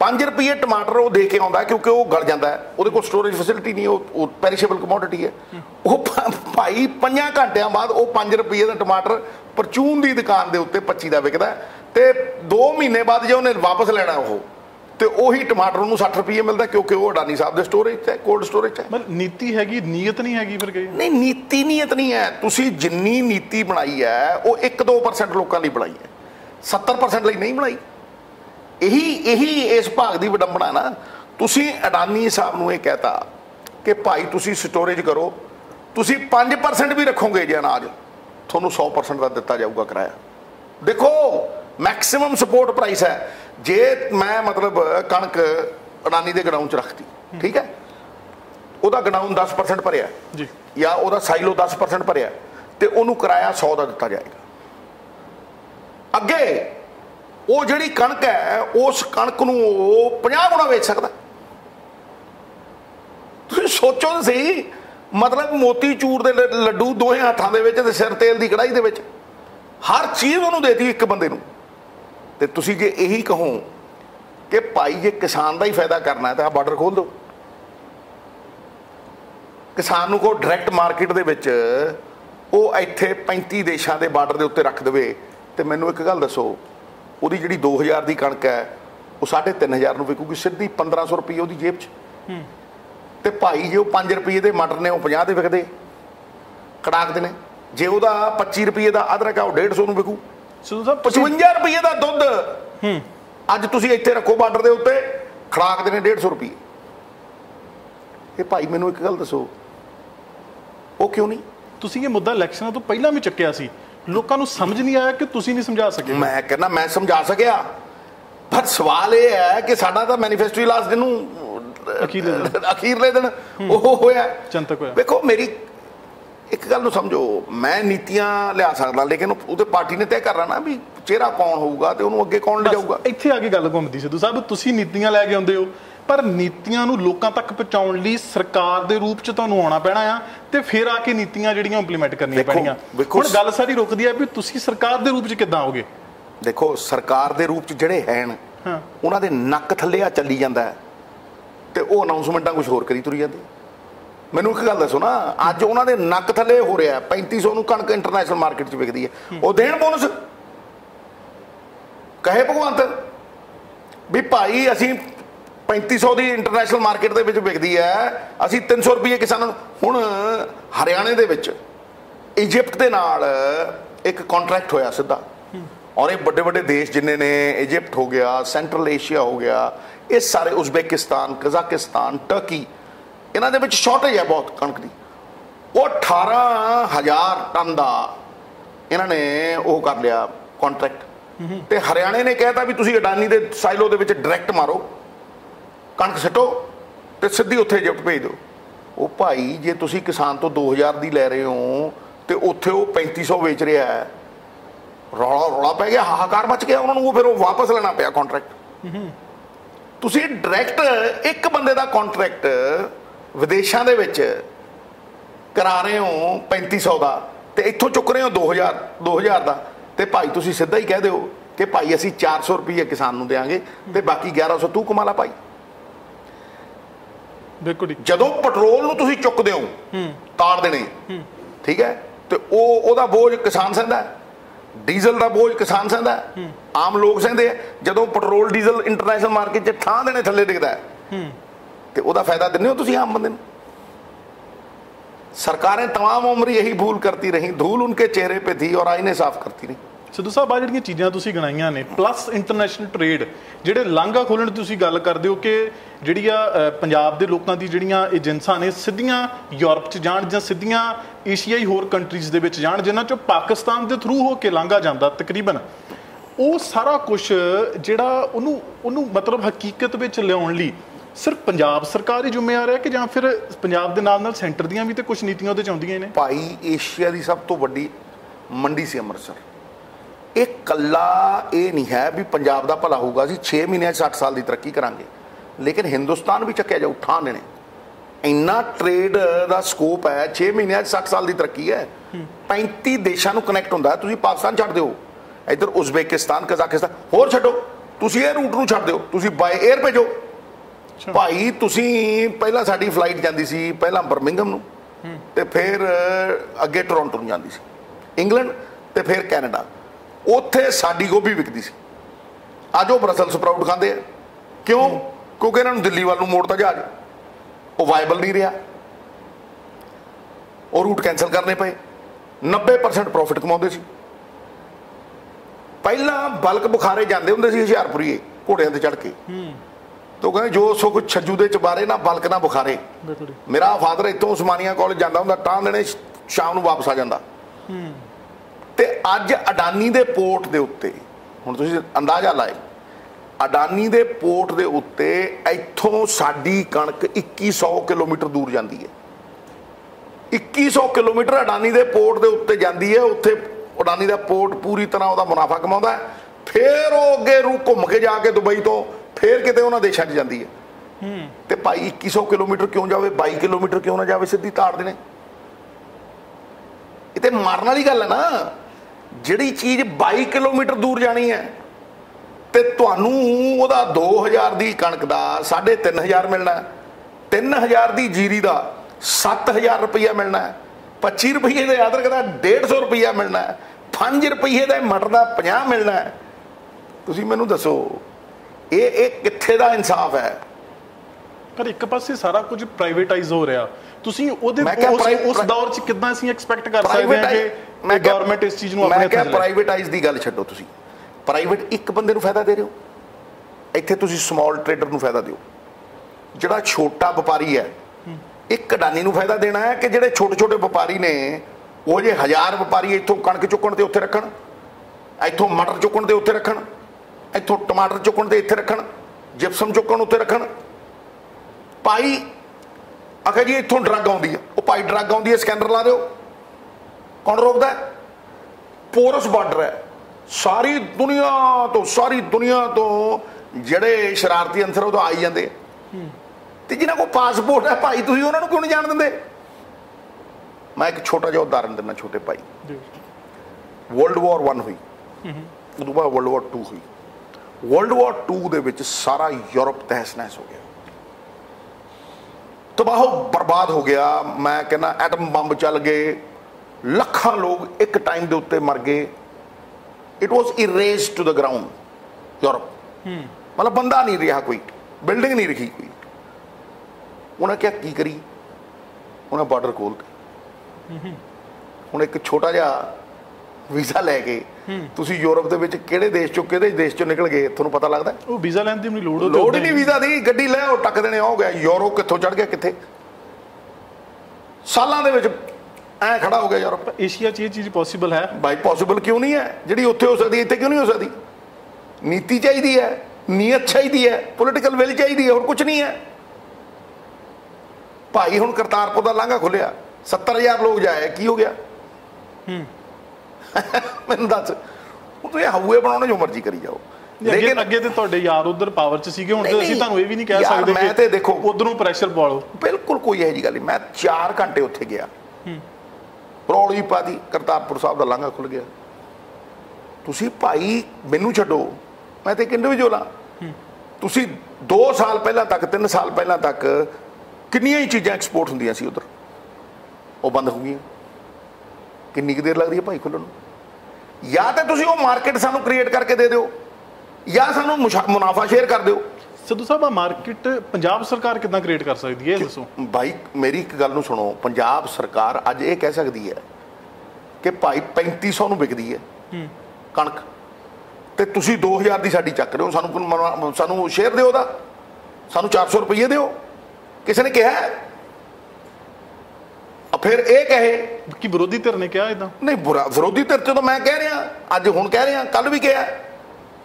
5 ਰੁਪਏ ਟਮਾਟਰ ਉਹ ਦੇ ਕੇ ਆਉਂਦਾ ਕਿਉਂਕਿ ਉਹ ਗਲ ਜਾਂਦਾ ਹੈ। ਉਹਦੇ ਕੋਲ ਸਟੋਰੇਜ ਫੈਸਿਲਿਟੀ ਨਹੀਂ ਉਹ ਪੈਰੀਸ਼ੇਬਲ ਕਮੋਡਿਟੀ ਹੈ। ਉਹ ਭਾਈ 5 ਘੰਟਿਆਂ ਬਾਅਦ ਉਹ 5 ਰੁਪਏ ਦਾ ਟਮਾਟਰ ਪਰਚੂਨ ਦੀ ਦੁਕਾਨ ਦੇ ਉੱਤੇ 25 ਦਾ ਵਿਕਦਾ ਤੇ 2 ਮਹੀਨੇ ਬਾਅਦ ਜੇ ਉਹਨੇ ਵਾਪਸ ਲੈਣਾ ਉਹ ਤੇ ਉਹੀ ਟਮਾਟਰ ਨੂੰ 60 ਰੁਪਏ ਮਿਲਦਾ ਕਿਉਂਕਿ ਉਹ ਅਡਾਨੀ ਸਾਹਿਬ ਦੇ ਸਟੋਰੇਜ 'ਚ ਹੈ ਕੋਲਡ ਸਟੋਰੇਜ 'ਚ ਹੈ। ਮਤਲਬ ਨੀਤੀ ਹੈਗੀ ਨੀਅਤ ਨਹੀਂ ਹੈਗੀ ਫਿਰ ਕਹੀ ਨਹੀਂ ਨੀਤੀ ਨੀਅਤ ਨਹੀਂ ਹੈ। ਤੁਸੀਂ ਜਿੰਨੀ ਨੀਤੀ ਬਣਾਈ ਹੈ ਉਹ 1-2% ਲੋਕਾਂ ਲਈ ਬਣਾਈ ਹੈ। 70% ਲਈ ਨਹੀਂ ਬਣਾਈ। ਇਹੀ ਇਹੀ ਇਸ ਭਾਗ ਦੀ ਵਿਡੰਬਣਾ ਨਾ। ਤੁਸੀਂ ਅਡਾਨੀ ਸਾਹਿਬ ਨੂੰ ਇਹ ਕਹਤਾ ਕਿ ਭਾਈ ਤੁਸੀਂ ਸਟੋਰੇਜ ਕਰੋ। ਤੁਸੀਂ 5% ਵੀ ਰੱਖੋਗੇ ਜੇ ਅਨਾਜ। ਤੁਹਾਨੂੰ 100% ਦਾ ਦਿੱਤਾ ਜਾਊਗਾ ਕਿਰਾਇਆ। ਦੇਖੋ ਮੈਕਸਿਮਮ ਸਪੋਰਟ ਪ੍ਰਾਈਸ ਹੈ। ਜੇ ਮੈਂ ਮਤਲਬ ਕਣਕ ਅਡਾਨੀ ਦੇ ਗਡਾਊਨ 'ਚ ਰੱਖਤੀ ਠੀਕ ਹੈ? ਉਹਦਾ ਗਡਾਊਨ 10% ਭਰਿਆ। ਜੀ। ਜਾਂ ਉਹਦਾ ਸਾਈਲੋ 10% ਭਰਿਆ। ਤੇ ਉਹਨੂੰ ਕਿਰਾਇਆ 100 ਦਾ ਦਿੱਤਾ ਜਾਏਗਾ। ਅੱਗੇ ਉਹ ਜਿਹੜੀ ਕਣਕ ਹੈ, ਉਸ ਕਣਕ ਨੂੰ ਉਹ 50 ਗੁਣਾ ਵੇਚ ਸਕਦਾ। ਤੁਸੀਂ ਸੋਚੋ ਤਾਂ ਸਹੀ, ਮਤਲਬ ਮੋਤੀ ਚੂਰ ਦੇ ਲੱਡੂ ਦੋਹੇ ਹੱਥਾਂ ਦੇ ਵਿੱਚ ਤੇ ਸਿਰ ਤੇਲ ਦੀ ਕੜਾਈ ਦੇ ਵਿੱਚ। ਹਰ ਚੀਜ਼ ਉਹਨੂੰ ਦੇਤੀ ਇੱਕ ਬੰਦੇ ਨੂੰ। ਤੇ ਤੁਸੀਂ ਜੇ ਇਹੀ ਕਹੋ ਕਿ ਭਾਈ ਜੇ ਕਿਸਾਨ ਦਾ ਹੀ ਫਾਇਦਾ ਕਰਨਾ ਹੈ ਤਾਂ ਆ ਬਾਰਡਰ ਖੋਲ ਦਿਓ। ਕਿਸਾਨ ਨੂੰ ਕੋ ਡਾਇਰੈਕਟ ਮਾਰਕੀਟ ਦੇ ਵਿੱਚ ਉਹ ਇੱਥੇ 35 ਦੇਸ਼ਾਂ ਦੇ ਬਾਰਡਰ ਦੇ ਉੱਤੇ ਰੱਖ ਦੇਵੇ। ਤੇ ਮੈਨੂੰ ਇੱਕ ਗੱਲ ਦੱਸੋ ਉਹਦੀ ਜਿਹੜੀ 2000 ਦੀ ਕਣਕ ਹੈ ਉਹ 3500 ਨੂੰ ਵਿਕੂਗੀ ਸਿੱਧੀ 1500 ਰੁਪਏ ਉਹਦੀ ਜੇਬ 'ਚ। ਤੇ ਭਾਈ ਜੇ ਉਹ 5 ਰੁਪਏ ਦੇ ਮਟਰ ਨੇ ਉਹ 50 ਦੇ ਵਿਕਦੇ। ਕੜਾਕਦੇ ਨੇ। ਜੇ ਉਹਦਾ 25 ਰੁਪਏ ਦਾ ਅਦਰਕ ਆ ਉਹ 150 ਨੂੰ ਵਿਕੂ। ਸਿੱਧੂ ਸਾਹਿਬ ਤੁਸੀਂ 55 ਰੁਪਏ ਦਾ ਦੁੱਧ। ਅੱਜ ਤੁਸੀਂ ਇੱਥੇ ਰੱਖੋ ਬਾਰਡਰ ਦੇ ਉੱਤੇ ਖੜਾਕਦੇ ਨੇ 150 ਰੁਪਏ। ਇਹ ਭਾਈ ਮੈਨੂੰ ਇੱਕ ਗੱਲ ਦੱਸੋ। ਉਹ ਕਿਉਂ ਨਹੀਂ? ਤੁਸੀਂ ਇਹ ਮੁੱਦਾ ਇਲੈਕਸ਼ਨਾਂ ਤੋਂ ਪਹਿਲਾਂ ਵੀ ਚੱਕਿਆ ਸੀ। ਲੋਕਾਂ ਨੂੰ ਸਮਝ ਨਹੀਂ ਆਇਆ ਕਿ ਤੁਸੀਂ ਨਹੀਂ ਸਮਝਾ ਸਕੇ। ਮੈਂ ਕਹਿੰਦਾ ਮੈਂ ਸਮਝਾ ਸਕਿਆ। ਪਰ ਸਵਾਲ ਇਹ ਹੈ ਕਿ ਸਾਡਾ ਤਾਂ ਮੈਨੀਫੈਸਟੋ ਹੀ ਲਾਸਟ ਦਿਨ ਨੂੰ ਅਖੀਰਲੇ ਦਿਨ। ਅਖੀਰਲੇ ਦਿਨ ਉਹ ਹੋਇਆ। ਜਨਤਕ ਹੋਇਆ। ਵੇਖੋ ਮੇਰੀ ਇੱਕ ਗੱਲ ਨੂੰ ਸਮਝੋ ਮੈਂ ਨੀਤੀਆਂ ਲਿਆ ਸਕਦਾ ਲੇਕਿਨ ਉਹਦੇ ਪਾਰਟੀ ਨੇ ਤੈਅ ਕਰਨਾ ਨਾ ਵੀ ਚਿਹਰਾ ਕੌਣ ਹੋਊਗਾ ਤੇ ਉਹਨੂੰ ਅੱਗੇ ਕੌਣ ਲਿਜਾਊਗਾ। ਇੱਥੇ ਆ ਕੇ ਗੱਲ ਘੁੰਮਦੀ ਸਿੱਧੂ ਸਾਹਿਬ ਤੁਸੀਂ ਨੀਤੀਆਂ ਲੈ ਕੇ ਆਉਂਦੇ ਹੋ। ਪਰ ਨੀਤੀਆਂ ਨੂੰ ਲੋਕਾਂ ਤੱਕ ਪਹੁੰਚਾਉਣ ਲਈ ਸਰਕਾਰ ਦੇ ਰੂਪ ਚ ਤੁਹਾਨੂੰ ਆਉਣਾ ਪੈਣਾ ਆ ਤੇ ਫਿਰ ਆ ਕੇ ਨੀਤੀਆਂ ਜਿਹੜੀਆਂ ਇੰਪਲੀਮੈਂਟ ਕਰਨੀਆਂ ਪੈਣੀਆਂ। ਹੁਣ ਗੱਲ ਸਾਰੀ ਰੁਕਦੀ ਆ ਵੀ ਤੁਸੀਂ ਸਰਕਾਰ ਦੇ ਰੂਪ ਚ ਕਿੱਦਾਂ ਆਓਗੇ? ਦੇਖੋ ਸਰਕਾਰ ਦੇ ਰੂਪ ਚ ਜਿਹੜੇ ਹਨ ਹਾਂ। ਉਹਨਾਂ ਦੇ ਨੱਕ ਥੱਲੇ ਆ ਚੱਲੀ ਜਾਂਦਾ ਤੇ ਉਹ ਅਨਾਉਂਸਮੈਂਟਾਂ ਕੁਝ ਹੋਰ ਕਰੀ ਤੁਰੀ ਜਾਂਦੇ। ਮੈਨੂੰ ਇੱਕ ਗੱਲ ਦੱਸੋ ਨਾ ਅੱਜ ਉਹਨਾਂ ਦੇ ਨੱਕ ਥੱਲੇ ਹੋ ਰਿਹਾ 3500 ਨੂੰ ਕਣਕ ਇੰਟਰਨੈਸ਼ਨਲ ਮਾਰਕੀਟ 'ਚ ਵਿਕਦੀ ਹੈ। ਉਹ ਦੇਣ ਬੋਨਸ ਕਹੇ ਭਗਵੰਤ ਵੀ ਭਾਈ ਅਸੀਂ 3500 ਦੀ ਇੰਟਰਨੈਸ਼ਨਲ ਮਾਰਕੀਟ ਦੇ ਵਿੱਚ ਵਿਕਦੀ ਹੈ। ਅਸੀਂ 300 ਰੁਪਏ ਕਿਸਾਨਾਂ ਨੂੰ ਹੁਣ ਹਰਿਆਣੇ ਦੇ ਵਿੱਚ ਇਜਿਪਟ ਦੇ ਨਾਲ ਇੱਕ ਕੰਟਰੈਕਟ ਹੋਇਆ ਸਿੱਧਾ। ਔਰ ਇਹ ਵੱਡੇ ਵੱਡੇ ਦੇਸ਼ ਜਿੰਨੇ ਨੇ ਇਜਿਪਟ ਹੋ ਗਿਆ ਸੈਂਟਰਲ ਏਸ਼ੀਆ ਹੋ ਗਿਆ ਇਹ ਸਾਰੇ ਉਜ਼ਬੇਕਿਸਤਾਨ ਕਜ਼ਾਕਿਸਤਾਨ ਟਰਕੀ ਇਹਨਾਂ ਦੇ ਵਿੱਚ ਸ਼ਾਰਟੇਜ ਹੈ ਬਹੁਤ ਕਣਕ ਦੀ। ਉਹ 18000 ਟਨ ਦਾ ਇਹਨਾਂ ਨੇ ਉਹ ਕਰ ਲਿਆ ਕੰਟਰੈਕਟ ਤੇ ਹਰਿਆਣੇ ਨੇ ਕਹਿਤਾ ਵੀ ਤੁਸੀਂ ਅਡਾਨੀ ਦੇ ਸਾਈਲੋ ਦੇ ਵਿੱਚ ਡਾਇਰੈਕਟ ਮਾਰੋ। ਕਣਕ ਸੱਟੋ ਤੇ ਸਿੱਧੀ ਉੱਥੇ ਜਿਪਟ ਭੇਜ ਦਿਓ। ਉਹ ਭਾਈ, ਜੇ ਤੁਸੀਂ ਕਿਸਾਨ ਤੋਂ 2000 ਦੀ ਲੈ ਰਹੇ ਹੋ ਤੇ ਉੱਥੇ ਉਹ 3500 ਵੇਚ ਰਿਹਾ ਹੈ। ਰੌਲਾ ਰੌਲਾ ਪੈ ਗਿਆ, ਹਾਹਾਕਾਰ ਮਚ ਗਿਆ ਉਹਨਾਂ ਨੂੰ, ਉਹ ਫਿਰ ਉਹ ਵਾਪਸ ਲੈਣਾ ਪਿਆ ਕੰਟਰੈਕਟ ਤੁਸੀਂ ਡਾਇਰੈਕਟ ਇੱਕ ਬੰਦੇ ਦਾ ਕੰਟਰੈਕਟ ਵਿਦੇਸ਼ਾਂ ਦੇ ਵਿੱਚ ਕਰਾ ਰਹੇ ਹੋ 3500 ਦਾ ਤੇ ਇੱਥੋਂ ਚੁੱਕ ਰਹੇ ਹੋ 2000 2000 ਦਾ ਤੇ ਭਾਈ, ਤੁਸੀਂ ਸਿੱਧਾ ਹੀ ਕਹਿ ਦਿਓ ਕਿ ਭਾਈ, ਅਸੀਂ 400 ਰੁਪਏ ਕਿਸਾਨ ਨੂੰ ਦੇਾਂਗੇ ਤੇ ਬਾਕੀ 1100 ਤੂੰ ਕਮਾ ਲਾ ਭਾਈ। ਬਿਲਕੁਲ ਠੀਕ ਜਦੋਂ ਪੈਟਰੋਲ ਨੂੰ ਤੁਸੀਂ ਚੁੱਕਦੇ ਹੋ ਤਾੜ ਦੇਣੇ ਠੀਕ ਹੈ ਤੇ ਉਹ ਉਹਦਾ ਬੋਝ ਕਿਸਾਨ ਸਹਿੰਦਾ ਹੈ। ਡੀਜ਼ਲ ਦਾ ਬੋਝ ਕਿਸਾਨ ਸਹਿੰਦਾ ਹੈ। ਆਮ ਲੋਕ ਸਹਿੰਦੇ ਆ ਜਦੋਂ ਪੈਟਰੋਲ ਡੀਜ਼ਲ ਇੰਟਰਨੈਸ਼ਨਲ ਮਾਰਕੀਟ 'ਚ ਠਾਂ ਦੇਣੇ ਥੱਲੇ ਡਿੱਗਦਾ ਹੈ ਤੇ ਉਹਦਾ ਫਾਇਦਾ ਦਿੰਦੇ ਹੋ ਤੁਸੀਂ ਆਮ ਬੰਦੇ ਨੂੰ सरकारें तमाम उम्र यही भूल करती रही धूल उनके चेहरे पे थी और आईने साफ करती रही ਸਿੱਧੂ ਸਾਹਿਬ ਆ ਜਿਹੜੀਆਂ ਚੀਜ਼ਾਂ ਤੁਸੀਂ ਗਣਾਈਆਂ ਨੇ ਪਲੱਸ ਇੰਟਰਨੈਸ਼ਨਲ ਟ੍ਰੇਡ ਜਿਹੜੇ ਲਾਂਘਾ ਖੋਲਣ ਦੀ ਤੁਸੀਂ ਗੱਲ ਕਰਦੇ ਹੋ ਕਿ ਜਿਹੜੀ ਆ ਪੰਜਾਬ ਦੇ ਲੋਕਾਂ ਦੀ ਜਿਹੜੀਆਂ ਏਜੰਸਾਂ ਨੇ, ਸਿੱਧੀਆਂ ਯੂਰਪ 'ਚ ਜਾਣ ਜਾਂ ਸਿੱਧੀਆਂ ਏਸ਼ੀਆਈ ਹੋਰ ਕੰਟਰੀਜ਼ ਦੇ ਵਿੱਚ ਜਾਣ, ਜਿਨ੍ਹਾਂ 'ਚੋਂ ਪਾਕਿਸਤਾਨ ਦੇ ਥਰੂ ਹੋ ਕੇ ਲਾਂਘਾ ਜਾਂਦਾ ਤਕਰੀਬਨ, ਉਹ ਸਾਰਾ ਕੁਝ ਜਿਹੜਾ ਉਹਨੂੰ ਉਹਨੂੰ ਮਤਲਬ ਹਕੀਕਤ ਵਿੱਚ ਲਿਆਉਣ ਲਈ ਸਿਰਫ ਪੰਜਾਬ ਸਰਕਾਰ ਹੀ ਜ਼ਿੰਮੇਵਾਰ ਹੈ ਕਿ ਜਾਂ ਫਿਰ ਪੰਜਾਬ ਦੇ ਨਾਲ ਨਾਲ ਸੈਂਟਰ ਦੀਆਂ ਵੀ ਤੇ ਕੁਝ ਨੀਤੀਆਂ ਉਹਦੇ ਚ ਆਉਂਦੀਆਂ ਨੇ? ਭਾਈ, ਏਸ਼ੀਆ ਦੀ ਸਭ ਤੋਂ ਵੱਡੀ ਮੰਡੀ ਸੀ ਅੰਮ੍ਰਿਤਸਰ। ਇਹ ਕੱਲਾ ਇਹ ਨਹੀਂ ਹੈ ਵੀ ਪੰਜਾਬ ਦਾ ਭਲਾ ਹੋਊਗਾ ਅਸੀਂ 6 ਮਹੀਨਿਆਂ 'ਚ 60 ਸਾਲ ਦੀ ਤਰੱਕੀ ਕਰਾਂਗੇ। ਲੇਕਿਨ ਹਿੰਦੁਸਤਾਨ ਵੀ ਚੱਕਿਆ ਜਾਊ ਠਾਣ ਨੇ ਇੰਨਾ ਟ੍ਰੇਡ ਦਾ ਸਕੋਪ ਹੈ 6 ਮਹੀਨਿਆਂ 'ਚ 60 ਸਾਲ ਦੀ ਤਰੱਕੀ ਹੈ। 35 ਦੇਸ਼ਾਂ ਨੂੰ ਕਨੈਕਟ ਹੁੰਦਾ ਤੁਸੀਂ ਪਾਕਿਸਤਾਨ ਛੱਡ ਦਿਓ। ਇੱਧਰ ਉਜ਼ਬੇਕਿਸਤਾਨ ਕਜ਼ਾਕਿਸਤਾਨ ਹੋਰ ਛੱਡੋ। ਤੁਸੀਂ ਇਹ ਰੂਟ ਨੂੰ ਛੱਡ ਦਿਓ ਤੁਸੀਂ ਬਾਈ 에ਅਰ ਭੇਜੋ ਭਾਈ ਤੁਸੀਂ ਪਹਿਲਾਂ ਸਾਡੀ ਫਲਾਈਟ ਜਾਂਦੀ ਸੀ ਪਹਿਲਾਂ ਬਰਮਿੰਗਮ ਨੂੰ। ਤੇ ਫਿਰ ਅੱਗੇ ਟੋਰਾਂਟੋ ਨੂੰ ਜਾਂਦੀ ਸੀ। ਇੰਗਲੈਂਡ ਤੇ ਫਿਰ ਕੈਨੇਡਾ। ਉੱਥੇ ਸਾਡੀ ਗੋਭੀ ਵਿਕਦੀ ਸੀ। ਅੱਜ ਉਹ ਬਰਸਲ ਸਪਰਾਊਟ ਖਾਂਦੇ ਆ। ਕਿਉਂ? ਕਿਉਂਕਿ ਇਹਨਾਂ ਨੂੰ ਦਿੱਲੀ ਵੱਲ ਨੂੰ ਮੋੜਤਾ ਜਹਾਜ਼ ਉਹ ਵਾਇਬਲ ਨਹੀਂ ਰਿਹਾ। ਉਹ ਰੂਟ ਕੈਨਸਲ ਕਰਨੇ ਪਏ। 90% ਪ੍ਰੋਫਿਟ ਕਮਾਉਂਦੇ ਸੀ। ਪਹਿਲਾਂ ਬਲਕ ਬੁਖਾਰੇ ਜਾਂਦੇ ਹੁੰਦੇ ਸੀ ਹੁਸ਼ਿਆਰਪੁਰੀਏ ਘੋੜਿਆਂ ਤੇ ਚੜ ਕੇ। ਤੋ ਕਹਿੰਦੇ ਜੋ ਸੁਖ ਛੱਜੂ ਦੇ ਚਬਾਰੇ ਨਾ ਬਲਕ ਨਾ ਬੁਖਾਰੇ। ਮੇਰਾ ਫਾਦਰ ਇੱਥੋਂ ਉਸਮਾਨੀਆ ਕਾਲਜ ਜਾਂਦਾ ਹੁੰਦਾ ਟਾਂ ਦੇਣੇ ਸ਼- ਸ਼ਾਮ ਨੂੰ ਵਾਪਸ ਆ ਜਾਂਦਾ। ਤੇ ਅੱਜ ਅਡਾਨੀ ਦੇ ਪੋਰਟ ਦੇ ਉੱਤੇ ਹੁਣ ਤੁਸੀਂ ਅੰਦਾਜ਼ਾ ਲਾਏ ਅਡਾਨੀ ਦੇ ਪੋਰਟ ਦੇ ਉੱਤੇ ਇੱਥੋਂ ਸਾਡੀ ਕਣਕ 2100 ਕਿਲੋਮੀਟਰ ਦੂਰ ਜਾਂਦੀ ਹੈ। 2100 ਕਿਲੋਮੀਟਰ ਅਡਾਨੀ ਦੇ ਪੋਰਟ ਦੇ ਉੱਤੇ ਜਾਂਦੀ ਹੈ ਉੱਥੇ ਅਡਾਨੀ ਦਾ ਪੋਰਟ ਪੂਰੀ ਤਰ੍ਹਾਂ ਉਹਦਾ ਮੁਨਾਫਾ ਕਮਾਉਂਦਾ ਹੈ। ਫਿਰ ਉਹ ਅੱਗੇ ਰੂ ਘੁੰਮ ਕੇ ਜਾ ਕੇ ਦੁਬਈ ਤੋਂ ਫਿਰ ਕਿਤੇ ਉਹਨਾਂ ਦੇਸ਼ਾਂ 'ਚ ਜਾਂਦੀ ਹੈ। ਤੇ ਭਾਈ 2100 ਕਿਲੋਮੀਟਰ ਕਿਉਂ ਜਾਵੇ? 22 ਕਿਲੋਮੀਟਰ ਕਿਉਂ ਨਾ ਜਾਵੇ? ਸਿੱਧੀ ਤਾੜ ਦੇਣੇ। ਇਹ ਤੇ ਮਾਰਨ ਵਾਲੀ ਗੱਲ ਹੈ ਨਾ। ਜਿਹੜੀ ਚੀਜ਼ 22 ਕਿਲੋਮੀਟਰ ਦੂਰ ਜਾਣੀ ਹੈ ਤੇ ਤੁਹਾਨੂੰ ਉਹਦਾ 2000 ਦੀ ਕਣਕ ਦਾ 3500 ਮਿਲਣਾ ਹੈ। 3000 ਦੀ ਜੀਰੀ ਦਾ 7000 ਰੁਪਇਆ ਮਿਲਣਾ ਹੈ। 25 ਰੁਪਏ ਦੇ ਅਦਰਕ ਦਾ 150 ਰੁਪਇਆ ਮਿਲਣਾ ਹੈ। 5 ਰੁਪਏ ਦੇ ਮਟਰ ਦਾ 50 ਮਿਲਣਾ ਹੈ। ਤੁਸੀਂ ਮੈਨੂੰ ਦੱਸੋ ਇਹ ਇਹ ਕਿੱਥੇ ਦਾ ਇਨਸਾਫ ਹੈ ਪਰ ਇੱਕ ਪਾਸੇ ਸਾਰਾ ਕੁਝ ਪ੍ਰਾਈਵੇਟਾਈਜ਼ ਹੋ ਰਿਹਾ ਤੁਸੀਂ ਉਹਦੇ ਉਸ ਦੌਰ 'ਚ ਕਿੱਦਾਂ ਅਸੀਂ ਐਕਸਪੈਕਟ ਕਰ ਸਕਦੇ ਹਾਂ ਕਿ ਮੈਂ ਕਿਹਾ- ਗਵਰਨਮੈਂਟ ਇਸ ਚੀਜ਼ ਨੂੰ ਮੈਂ ਆਪਣੇ ਕਿਹਾ 'ਚ ਲੈ ਪ੍ਰਾਈਵੇਟਾਈਜ਼ ਦੀ ਗੱਲ ਛੱਡੋ ਤੁਸੀਂ। ਪ੍ਰਾਈਵੇਟ ਇੱਕ ਬੰਦੇ ਨੂੰ ਫਾਇਦਾ ਦੇ ਰਹੇ ਹੋ। ਇੱਥੇ ਤੁਸੀਂ ਸਮਾਲ ਟ੍ਰੇਡਰ ਨੂੰ ਫਾਇਦਾ ਦਿਓ। ਜਿਹੜਾ ਛੋਟਾ ਵਪਾਰੀ ਹੈ ਇੱਕ ਅਡਾਨੀ ਨੂੰ ਫਾਇਦਾ ਦੇਣਾ ਹੈ ਕਿ ਜਿਹੜੇ ਛੋਟੇ ਛੋਟੇ ਵਪਾਰੀ ਨੇ ਉਹ ਜੇ ਹਜ਼ਾਰ ਵਪਾਰੀ ਇੱਥੋਂ ਕਣਕ ਚੁੱਕਣ ਤੇ ਉੱਥੇ ਰੱਖਣ ਇੱਥੋਂ ਮਟਰ ਚੁੱਕਣ ਤੇ ਉੱਥੇ ਰੱਖਣ ਇੱਥੋਂ ਟਮਾਟਰ ਚੁੱਕਣ ਤੇ ਇੱਥੇ ਰੱਖਣ ਜਿਪਸਮ ਚੁੱਕਣ ਉੱਥੇ ਰੱਖਣ ਭਾਈ ਆਖੇ ਜੀ ਇੱਥੋਂ ਡਰੱਗ ਆਉਂਦੀ ਹੈ। ਉਹ ਭਾਈ ਡਰੱਗ ਆਉਂਦੀ ਹੈ ਸਕੈਨਰ ਲਾ ਦਿਓ। ਕੌਣ ਰੋਕਦਾ ਪੋਰਸ ਬਾਰਡਰ ਹੈ। ਸਾਰੀ ਦੁਨੀਆ ਤੋਂ, ਸਾਰੀ ਦੁਨੀਆ ਤੋਂ ਜਿਹੜੇ ਸ਼ਰਾਰਤੀ ਅੰਸਰ ਉਹ ਤੋਂ ਆਈ ਜਾਂਦੇ ਤੇ ਜਿਨ੍ਹਾਂ ਕੋਲ ਪਾਸਪੋਰਟ ਹੈ ਭਾਈ, ਤੁਸੀਂ ਉਹਨਾਂ ਨੂੰ ਕਿਉਂ ਨਹੀਂ ਜਾਣ ਦਿੰਦੇ? ਮੈਂ ਇੱਕ ਛੋਟਾ ਜਿਹਾ ਉਦਾਹਰਨ ਦਿੰਦਾ, ਛੋਟੇ ਭਾਈ। ਵਰਲਡ ਵਾਰ 1 ਹੋਈ। ਉਦੋਂ ਬਾਅਦ ਵਰਲਡ ਵਾਰ 2 ਹੋਈ। ਵਰਲਡ ਵਾਰ 2 ਦੇ ਵਿੱਚ ਸਾਰਾ ਯੂਰਪ ਤਹਿਸ ਨਹਿਸ ਹੋ ਗਿਆ। ਤਬਾਹ ਬਰਬਾਦ ਹੋ ਗਿਆ। ਮੈਂ ਕਹਿੰਦਾ, ਐਟਮ ਬੰਬ ਚੱਲ ਗਏ। ਲੱਖਾਂ ਲੋਕ ਇੱਕ ਟਾਈਮ ਦੇ ਉੱਤੇ ਮਰ ਗਏ। It was erased to the ground Europe ਮਤਲਬ ਬੰਦਾ ਨਹੀਂ ਰਿਹਾ ਕੋਈ ਬਿਲਡਿੰਗ ਨਹੀਂ ਰਹੀ ਕੋਈ। ਉਹਨਾਂ ਕਿਹਾ ਕੀ ਕਰੀ ਉਹਨਾਂ ਬਾਰਡਰ ਖੋਲ੍ਹਤੇ ਹੁਣ ਇੱਕ ਛੋਟਾ ਜਿਹਾ ਵੀਜ਼ਾ ਲੈ ਕੇ ਤੁਸੀਂ ਯੂਰਪ ਦੇ ਵਿੱਚ ਕਿਹੜੇ ਦੇਸ਼ ਚੋਂ ਕਿਹੜੇ ਦੇਸ਼ ਚੋਂ ਨਿਕਲ ਗਏ ਤੁਹਾਨੂੰ ਪਤਾ ਲੱਗਦਾ? ਉਹ ਵੀਜ਼ਾ ਲੈਣ ਦੀ ਵੀ ਲੋੜ ਉਹ ਲੋੜ ਹੀ ਨਹੀਂ ਵੀਜ਼ਾ ਦੀ ਗੱਡੀ ਲੈ ਉਹ ਟੱਕ ਦੇਣੇ ਹੋ ਗਿਆ ਯੂਰੋ ਕਿੱਥੋਂ ਚੜ ਗਿਆ ਕਿੱਥੇ? ਸਾਲਾਂ ਦੇ ਵਿੱਚ ਐ ਖੜਾ ਹੋ ਗਿਆ ਯੂਰਪ ਏਸ਼ੀਆ 'ਚ ਇਹ ਚੀਜ਼ ਪੋਸੀਬਲ ਹੈ। ਬਾਈ ਪੋਸੀਬਲ ਕਿਉਂ ਨਹੀਂ ਹੈ? ਜਿਹੜੀ ਉੱਥੇ ਹੋ ਸਕਦੀ ਇੱਥੇ ਕਿਉਂ ਨਹੀਂ ਹੋ ਸਕਦੀ? ਨੀਤੀ ਚਾਹੀਦੀ ਹੈ ਨੀਅਤ ਚਾਹੀਦੀ ਹੈ ਪੋਲੀਟੀਕਲ ਵਿਲ ਚਾਹੀਦੀ ਹੈ ਹੋਰ ਕੁਝ ਨਹੀਂ ਹੈ। ਭਾਈ ਹੁਣ ਕਰਤਾਰਪੁਰ ਦਾ ਲਾਂਘਾ ਖੁੱਲਿਆ 70000 ਲੋਕ ਜਾਏ ਕੀ ਹੋ ਗਿਆ? ਮੈਨੂੰ ਦੱਸ। ਉਹ ਤੁਸੀਂ ਹਊਏ ਬਣਾਉਣੇ ਜੋ ਮਰਜ਼ੀ ਕਰੀ ਜਾਓ। ਅੱਗੇ ਅੱਗੇ ਤੇ ਤੁਹਾਡੇ ਯਾਰ ਉਧਰ ਪਾਵਰ 'ਚ ਸੀਗੇ ਹੁਣ ਤੇ ਅਸੀਂ ਤੁਹਾਨੂੰ ਇਹ ਵੀ ਨਹੀਂ ਕਹਿ ਸਕਦੇ ਮੈਂ ਤੇ ਦੇਖੋ- ਉਧਰੋਂ ਪ੍ਰੈਸ਼ਰ ਪਾਲੋ ਬਿਲਕੁਲ ਕੋਈ ਇਹੋ ਜਿਹੀ ਗੱਲ ਨਹੀਂ। ਮੈਂ 4 ਘੰਟੇ ਉੱਥੇ ਗਿਆ। ਰੌਲੀ ਪਾਦੀ ਕਰਤਾਰਪੁਰ ਸਾਹਿਬ ਦਾ ਲਾਂਘਾ ਖੁੱਲ ਗਿਆ। ਤੁਸੀਂ ਭਾਈ ਮੈਨੂੰ ਛੱਡੋ ਮੈਂ ਤੇ ਇੱਕ ਇੰਡੀਵਿਜੂਅਲ ਆ ਤੁਸੀਂ 2 ਸਾਲ ਪਹਿਲਾਂ ਤੱਕ 3 ਸਾਲ ਪਹਿਲਾਂ ਤੱਕ ਕਿੰਨੀਆਂ ਹੀ ਚੀਜ਼ਾਂ ਐਕਸਪੋਰਟ ਹੁੰਦੀਆਂ ਸੀ ਉਧਰ? ਉਹ ਬੰਦ ਹੋ ਗਈਆਂ। ਕਿੰਨੀ ਕੁ ਦੇਰ ਲੱਗਦੀ ਹੈ ਭਾਈ ਖੁੱਲਣ ਨੂੰ? ਜਾਂ ਤਾਂ ਤੁਸੀਂ ਉਹ ਮਾਰਕੀਟ ਸਾਨੂੰ ਕ੍ਰੀਏਟ ਕਰਕੇ ਦੇ ਦਿਓ ਜਾਂ ਸਾਨੂੰ ਮੁਨਾਫਾ ਸ਼ੇਅਰ ਕਰ ਦਿਓ। ਸਿੱਧੂ ਸਾਹਿਬ ਆ ਮਾਰਕੀਟ ਪੰਜਾਬ ਸਰਕਾਰ ਕਿਦਾਂ ਕ੍ਰੀਏਟ ਕਰ ਸਕਦੀ ਹੈ ਦੱਸੋ? ਭਾਈ ਮੇਰੀ ਇੱਕ ਗੱਲ ਨੂੰ ਸੁਣੋ ਪੰਜਾਬ ਸਰਕਾਰ ਅੱਜ ਇਹ ਕਹਿ ਸਕਦੀ ਹੈ ਕਿ ਭਾਈ 3500 ਨੂੰ ਵਿਕਦੀ ਹੈ ਕਣਕ। ਤੇ ਤੁਸੀਂ 2000 ਦੀ ਸਾਡੀ ਚੱਕ ਰਹੇ ਹੋ ਸਾਨੂੰ ਸਾਨੂੰ ਸ਼ੇਅਰ ਦਿਓ ਦਾ ਸਾਨੂੰ 400 ਰੁਪਏ ਦਿਓ। ਕਿਸੇ ਨੇ ਕਿਹਾ ਫਿਰ ਇਹ ਕਹੇ। ਕੀ ਵਿਰੋਧੀ ਧਿਰ ਨੇ ਕਿਹਾ ਇਦਾਂ ਨਹੀਂ ਵਿਰੋਧੀ ਧਿਰ ਤੇ ਤਾਂ ਮੈਂ ਕਹਿ ਰਿਹਾ। ਅੱਜ ਹੁਣ ਕਹਿ ਰਿਹਾ ਕੱਲ ਵੀ ਕਿਹਾ।